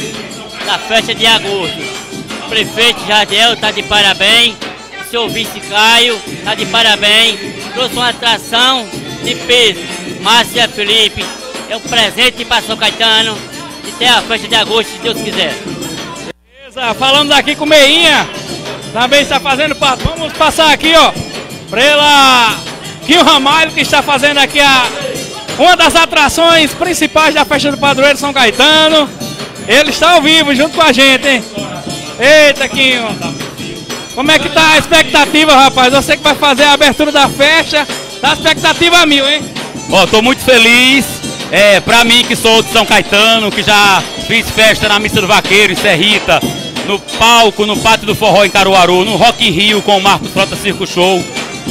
da festa de agosto. Prefeito Jadiel está de parabéns. Seu vice Caio está de parabéns trouxe uma atração de peso. Márcia Felipe, é um presente para São Caetano e tem a festa de agosto, se Deus quiser. Beleza, falamos aqui com Meinha, também está fazendo parte. Vamos passar aqui, ó, pela Rio Ramalho, que está fazendo aqui a, uma das atrações principais da festa do Padroeiro São Caetano. Ele está ao vivo junto com a gente, hein? Eita, Quinho. Como é que tá a expectativa, rapaz? Você que vai fazer a abertura da festa, tá a expectativa mil, hein? Ó, tô muito feliz. É, pra mim que sou de São Caetano, que já fiz festa na Missa do Vaqueiro em Serrita, no palco, no Pátio do Forró em Caruaru, no Rock in Rio com o Marcos Frota Circo Show.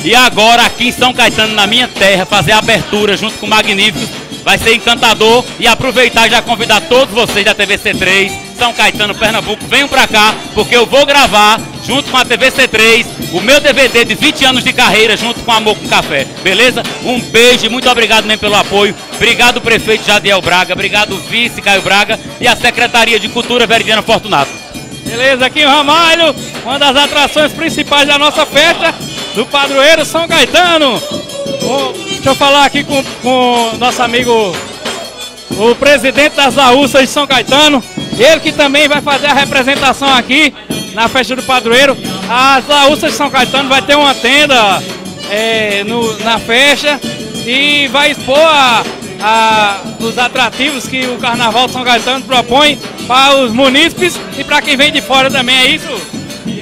E agora aqui em São Caetano, na minha terra, fazer a abertura junto com o Magníficos vai ser encantador e aproveitar e já convidar todos vocês da TVC3 São Caetano, Pernambuco, venham pra cá, porque eu vou gravar, junto com a TV C3, o meu DVD de 20 anos de carreira, junto com Amor com Café. Beleza? Um beijo muito obrigado mesmo pelo apoio. Obrigado, prefeito Jadiel Braga. Obrigado, vice Caio Braga. E a Secretaria de Cultura Veridiana Fortunato. Beleza, aqui o Ramalho, uma das atrações principais da nossa festa do padroeiro São Caetano. Bom, deixa eu falar aqui com, com nosso amigo, o presidente das Laúças de São Caetano. Ele que também vai fazer a representação aqui na festa do padroeiro. As Laúças de São Caetano vai ter uma tenda é, no, na festa e vai expor a, a, os atrativos que o Carnaval de São Caetano propõe para os munícipes e para quem vem de fora também, é isso?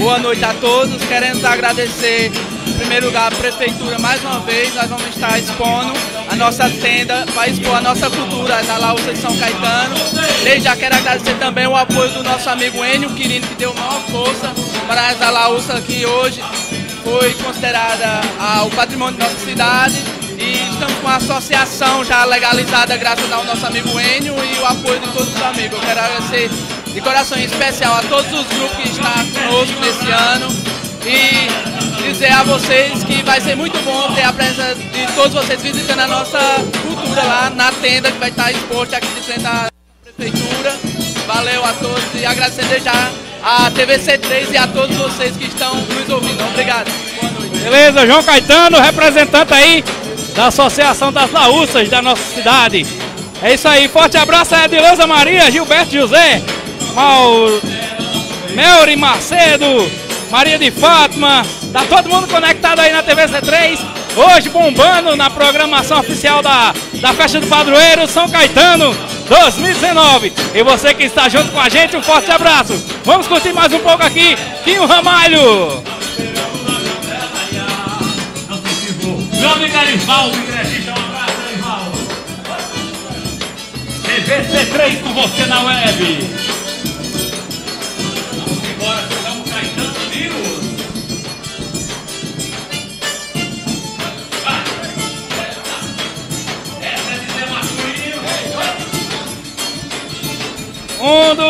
Boa noite a todos, queremos agradecer em primeiro lugar a Prefeitura mais uma vez, nós vamos estar expondo a nossa tenda para expor a nossa cultura da Laúça de São Caetano. Desde já quero agradecer também o apoio do nosso amigo Enio Quirino, que deu maior força para essa Laúça que hoje foi considerada ah, o patrimônio da nossa cidade e estamos com a associação já legalizada graças ao nosso amigo Enio e o apoio de todos os amigos. Eu quero agradecer de coração especial a todos os grupos que estão conosco nesse ano e dizer a vocês que vai ser muito bom ter a presença de todos vocês visitando a nossa cultura lá na tenda que vai estar exposta aqui de frente à prefeitura. Valeu a todos e agradecer já a TVC3 e a todos vocês que estão nos ouvindo. Obrigado. Boa noite. Beleza, João Caetano, representante aí da Associação das Laúças da nossa cidade. É isso aí, forte abraço a Edileuza Maria, Gilberto José, Mauro, Melri Macedo, Maria de Fátima, tá todo mundo conectado aí na TV C3, hoje bombando na programação oficial da, da Festa do Padroeiro São Caetano 2019. E você que está junto com a gente, um forte abraço. Vamos curtir mais um pouco aqui, Quinho Ramalho. Meu amigo Arivaldo, entrevista, um abraço, Arivaldo. TVC3 com você na web.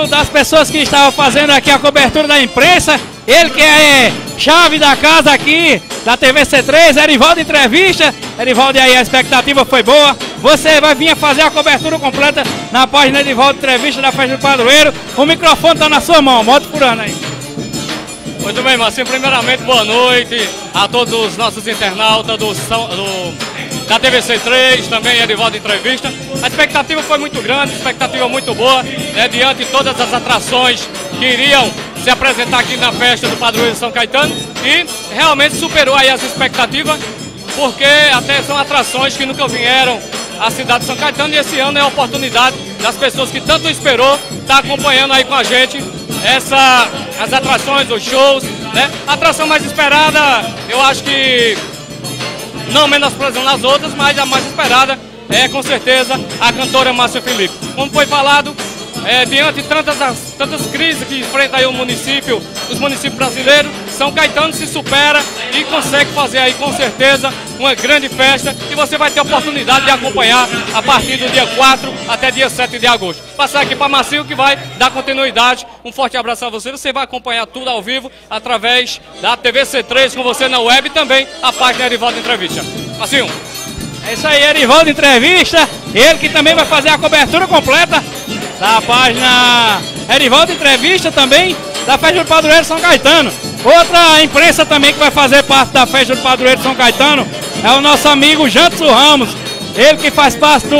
Um das pessoas que estava fazendo aqui a cobertura da imprensa, ele que é chave da casa aqui da TV C3, Erivaldo Entrevista. Erivaldo, aí a expectativa foi boa. Você vai vir fazer a cobertura completa na página Erivaldo Entrevista da Festa do Padroeiro. O microfone está na sua mão, moto por ano aí. Muito bem, Marcinho. Primeiramente, boa noite a todos os nossos internautas do, do- da TVC3, também Edivaldo Entrevista. A expectativa foi muito grande, expectativa muito boa, né, diante de todas as atrações que iriam se apresentar aqui na festa do Padroeiro São Caetano e realmente superou aí as expectativas, porque até são atrações que nunca vieram à cidade de São Caetano e esse ano é a oportunidade das pessoas que tanto esperou estar acompanhando aí com a gente essa, as atrações, os shows, né? A atração mais esperada, eu acho que não menosprezando as outras, mas a mais esperada é com certeza a cantora Márcia Felipe. Como foi falado, é, diante de tantas, as- tantas crises que enfrenta o município, os municípios brasileiros, São Caetano se supera e consegue fazer aí com certeza uma grande festa e você vai ter a oportunidade de acompanhar a partir do dia 4 até dia 7 de agosto. Passar aqui para Macio que vai dar continuidade. Um forte abraço a você. Você vai acompanhar tudo ao vivo através da TV C3 com você na web e também a página Erivaldo Entrevista. Macio. É isso aí, Erivaldo Entrevista. Ele que também vai fazer a cobertura completa da página Erivaldo Entrevista também da Festa do Padroeiro São Caetano. Outra imprensa também que vai fazer parte da Festa do Padroeiro São Caetano é o nosso amigo Jantos Ramos. Ele que faz parte do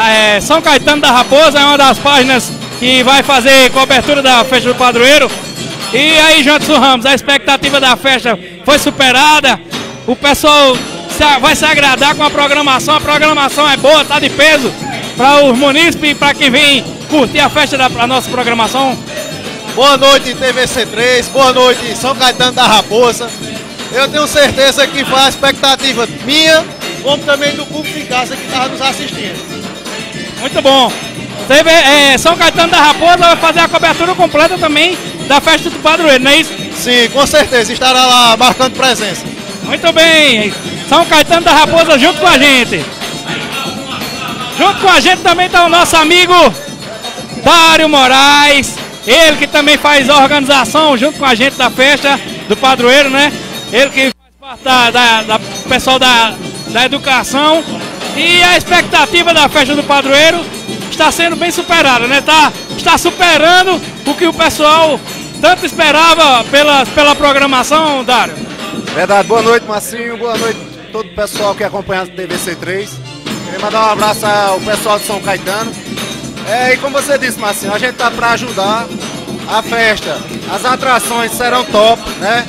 é, São Caetano da Raposa, é uma das páginas que vai fazer cobertura da Festa do Padroeiro. E aí, Jantos Ramos, a expectativa da festa foi superada. O pessoal vai se agradar com a programação. A programação é boa, tá de peso para os munícipes e para quem vem curtir a festa da a nossa programação. Boa noite, TVC3. Boa noite, São Caetano da Raposa. Eu tenho certeza que foi a expectativa minha, como também do público em casa que estava nos assistindo. Muito bom. Teve, é, São Caetano da Raposa vai fazer a cobertura completa também da festa do Padroeiro, não é isso? Sim, com certeza, estará lá marcando presença. Muito bem. São Caetano da Raposa junto com a gente. Junto com a gente também está o nosso amigo Dário Moraes, ele que também faz a organização junto com a gente da festa do padroeiro, né? Ele que faz parte da, da, pessoal da, da educação. E a expectativa da festa do padroeiro está sendo bem superada, né? Tá, está superando o que o pessoal tanto esperava pela, pela programação, Dário. Verdade, boa noite, Marcinho, boa noite a todo o pessoal que acompanha a TVC3. Queria mandar um abraço ao pessoal de São Caetano. É, e como você disse, Marcinho, a gente tá para ajudar a festa. As atrações serão top, né?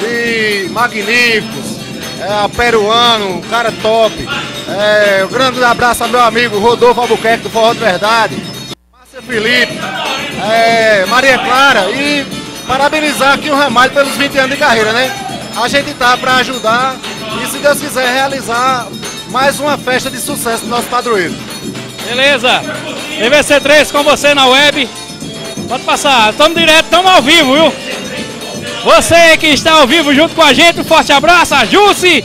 E magníficos. É, peruano, um cara top. É, um grande abraço ao meu amigo Rodolfo Albuquerque do Forró de Verdade. Márcia Felipe, é, Maria Clara e parabenizar aqui o Ramalho pelos 20 anos de carreira, né? A gente tá para ajudar e se Deus quiser realizar mais uma festa de sucesso do nosso padroeiro. Beleza? TVC3 com você na web. Pode passar, estamos direto, estamos ao vivo, viu? Você que está ao vivo junto com a gente, um forte abraço. A Jussi,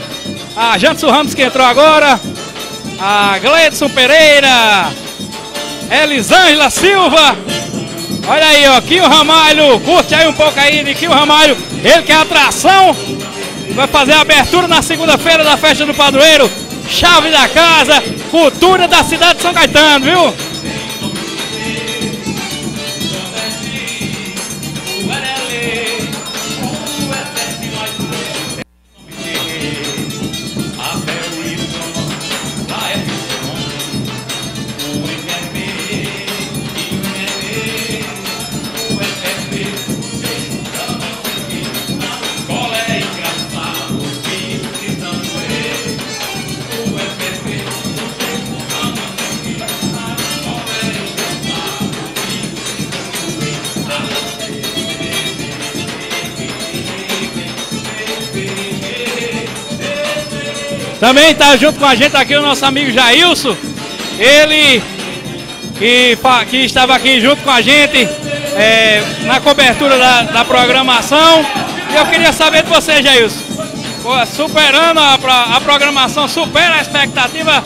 a Janson Ramos que entrou agora, a Gledson Pereira, Elisângela Silva. Olha aí, ó, Kio Ramalho, curte aí um pouco aí de Kio Ramalho, ele que é atração. Vai fazer a abertura na segunda-feira da festa do padroeiro. Chave da casa, cultura da cidade de São Caetano, viu? Também está junto com a gente aqui o nosso amigo Jailson. Ele que, que estava aqui junto com a gente é, na cobertura da, da, programação. E eu queria saber de você, Jailson. Superando a, a programação, supera a expectativa,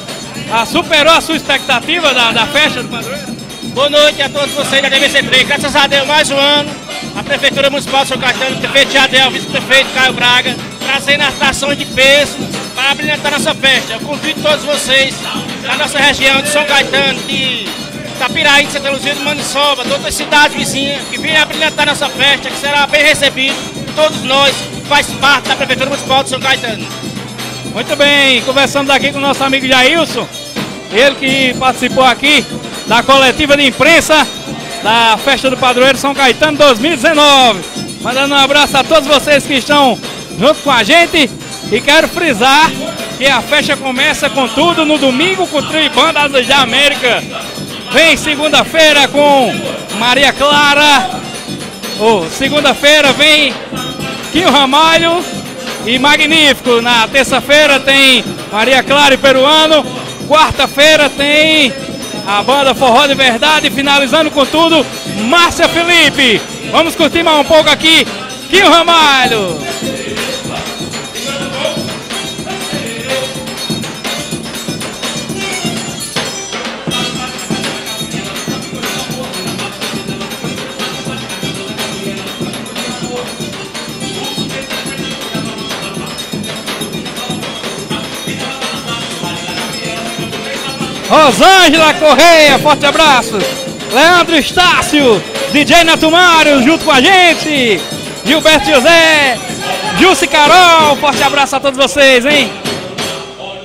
a, superou a sua expectativa da, da festa do padroeiro? Boa noite a todos vocês da TVC3. Graças a Deus, mais um ano. A Prefeitura Municipal de São Caetano, o prefeito Jadel, vice-prefeito Caio Braga, trazendo atrações de peso para abrilhantar nossa festa. Eu convido todos vocês da nossa região de São Caetano, de Tapiraí, de Santa Luzia, de Maniçoba, de outras cidades vizinhas, que venham abrilhantar nossa festa, que será bem recebido. Todos nós, faz parte da Prefeitura Municipal de São Caetano. Muito bem, conversamos aqui com o nosso amigo Jailson, ele que participou aqui da coletiva de imprensa da Festa do Padroeiro São Caetano 2019. Mandando um abraço a todos vocês que estão junto com a gente e quero frisar que a festa começa com tudo no domingo com o Bandas da América. Vem segunda-feira com Maria Clara. Oh, segunda-feira vem Quinho Ramalho e Magnífico. Na terça-feira tem Maria Clara e Peruano. Quarta-feira tem a banda Forró de Verdade. Finalizando com tudo, Márcia Felipe. Vamos curtir mais um pouco aqui. Quinho Ramalho. Rosângela Correia, forte abraço. Leandro Estácio, DJ Natumário, junto com a gente. Gilberto José, Jussi Carol, forte abraço a todos vocês, hein?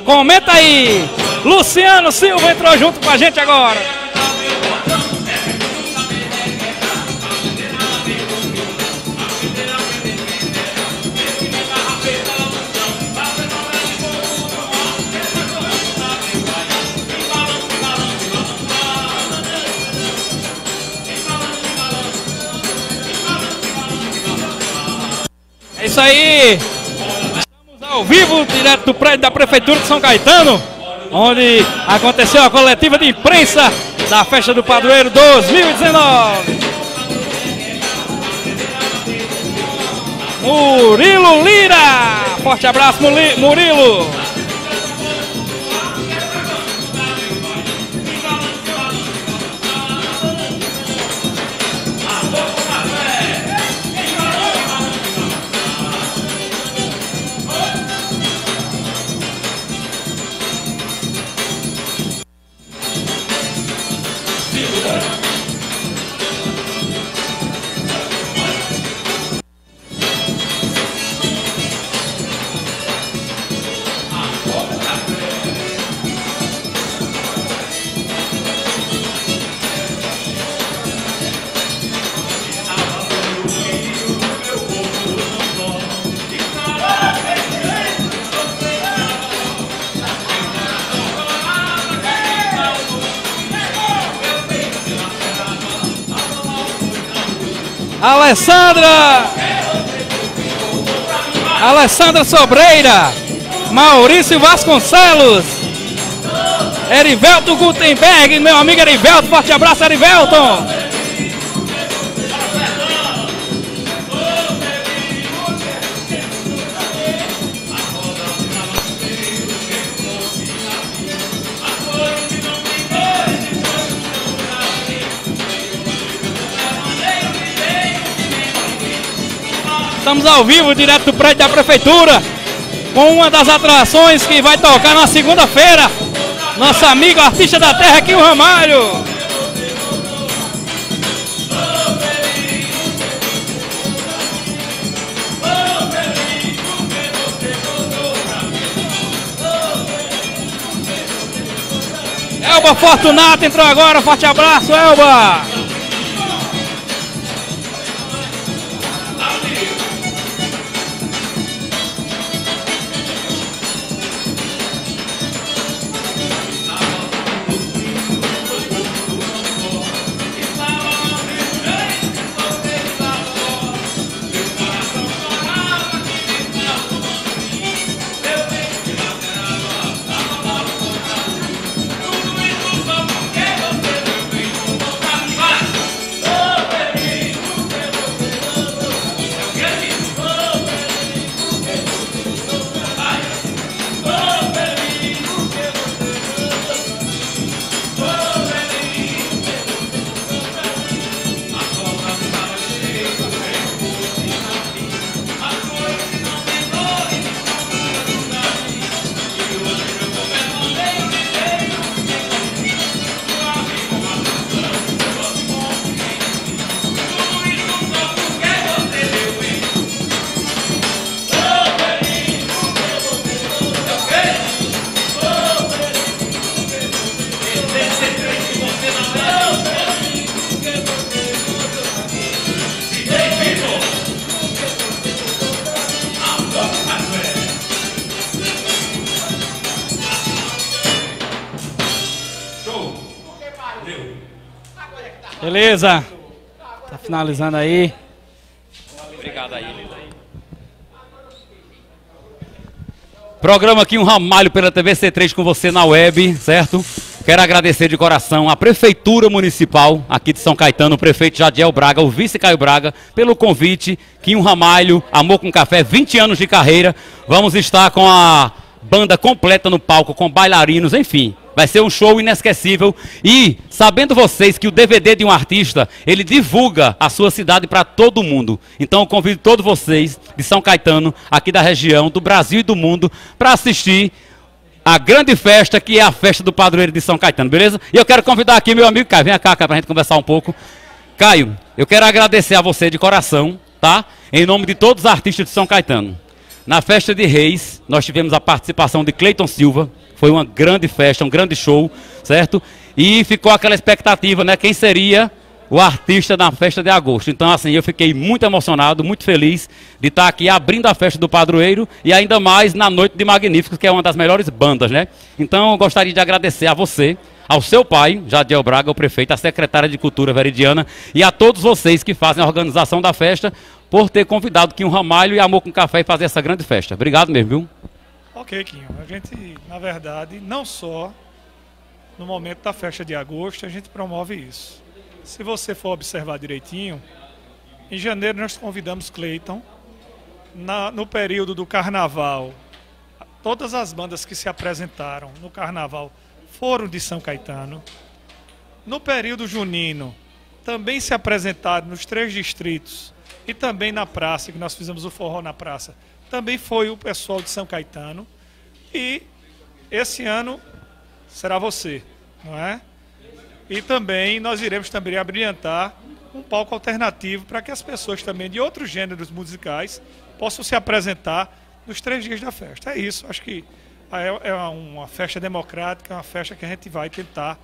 Comenta aí. Luciano Silva entrou junto com a gente agora. Isso aí. Estamos ao vivo, direto do prédio da Prefeitura de São Caetano, onde aconteceu a coletiva de imprensa da Festa do Padroeiro 2019. Murilo Lira! Forte abraço, Murilo! Alessandra. Alessandra Sobreira. Maurício Vasconcelos. Erivelto Gutenberg, meu amigo Erivelto, forte abraço, Erivelton. Estamos ao vivo, direto do prédio da prefeitura, com uma das atrações que vai tocar na segunda-feira. Nosso amigo artista da terra aqui, o Ramalho. Elba Fortunato entrou agora, forte abraço, Elba! Beleza? Tá finalizando aí. Obrigado aí, Programa aqui um ramalho pela TV C3 com você na web, certo? Quero agradecer de coração a Prefeitura Municipal aqui de São Caetano, o prefeito Jadiel Braga, o vice Caio Braga, pelo convite. Quinho Ramalho, Amor com Café, 20 anos de carreira. Vamos estar com a banda completa no palco, com bailarinos, enfim. Vai ser um show inesquecível. E, sabendo vocês que o DVD de um artista, ele divulga a sua cidade para todo mundo. Então eu convido todos vocês de São Caetano, aqui da região, do Brasil e do mundo, para assistir a grande festa que é a festa do padroeiro de São Caetano, beleza? E eu quero convidar aqui meu amigo Caio. Vem cá, Caio, para a gente conversar um pouco. Caio, eu quero agradecer a você de coração, tá? Em nome de todos os artistas de São Caetano. Na festa de Reis, nós tivemos a participação de Cleiton Silva, foi uma grande festa, um grande show, certo? E ficou aquela expectativa, né? Quem seria o artista na festa de agosto. Então, assim, eu fiquei muito emocionado, muito feliz de estar aqui abrindo a festa do padroeiro e ainda mais na Noite de Magníficos, que é uma das melhores bandas, né? Então, eu gostaria de agradecer a você, ao seu pai, Jadiel Braga, o prefeito, a secretária de Cultura Veridiana e a todos vocês que fazem a organização da festa por ter convidado Quinho Ramalho e Amor com Café e fazer essa grande festa. Obrigado mesmo, viu? Ok, Quinho. A gente, na verdade, não só no momento da festa de agosto, a gente promove isso. Se você for observar direitinho, em janeiro nós convidamos Cleiton. No período do carnaval, todas as bandas que se apresentaram no carnaval foram de São Caetano. No período junino, também se apresentaram nos três distritos e também na praça, que nós fizemos o forró na praça também foi o pessoal de São Caetano. E esse ano será você, não é? E também nós iremos também abrilhantar um palco alternativo para que as pessoas também de outros gêneros musicais possam se apresentar nos três dias da festa. É isso, acho que é, é uma festa democrática, uma festa que a gente vai tentar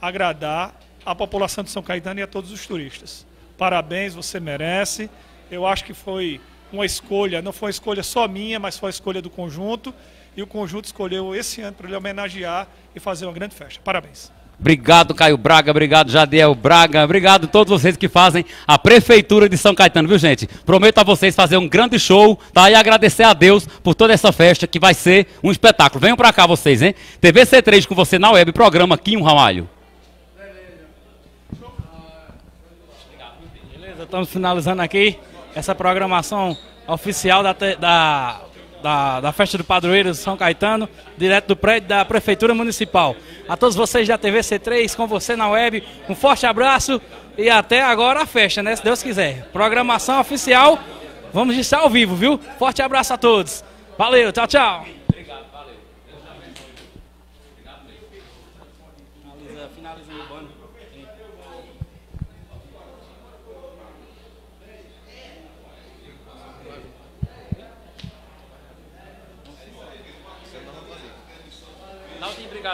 agradar a população de São Caetano e a todos os turistas. Parabéns, você merece. Eu acho que foi uma escolha, não foi uma escolha só minha, mas foi a escolha do conjunto. E o conjunto escolheu esse ano para ele homenagear e fazer uma grande festa. Parabéns. Obrigado, Caio Braga. Obrigado, Jadiel Braga. Obrigado a todos vocês que fazem a Prefeitura de São Caetano, viu, gente? Prometo a vocês fazer um grande show, tá? E agradecer a Deus por toda essa festa que vai ser um espetáculo. Venham pra cá vocês, hein? TV C3 com você na web, programa Kim Ramalho. Beleza, estamos finalizando aqui essa programação oficial da, da, da, da Festa do Padroeiro São Caetano, direto do prédio da Prefeitura Municipal. A todos vocês da TV C3, com você na web, um forte abraço e até agora a festa, né? Se Deus quiser. Programação oficial, vamos estar ao vivo, viu? Forte abraço a todos. Valeu, tchau, tchau.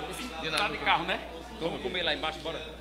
Obrigado. Tá de carro, né? Vamos comer lá embaixo, bora.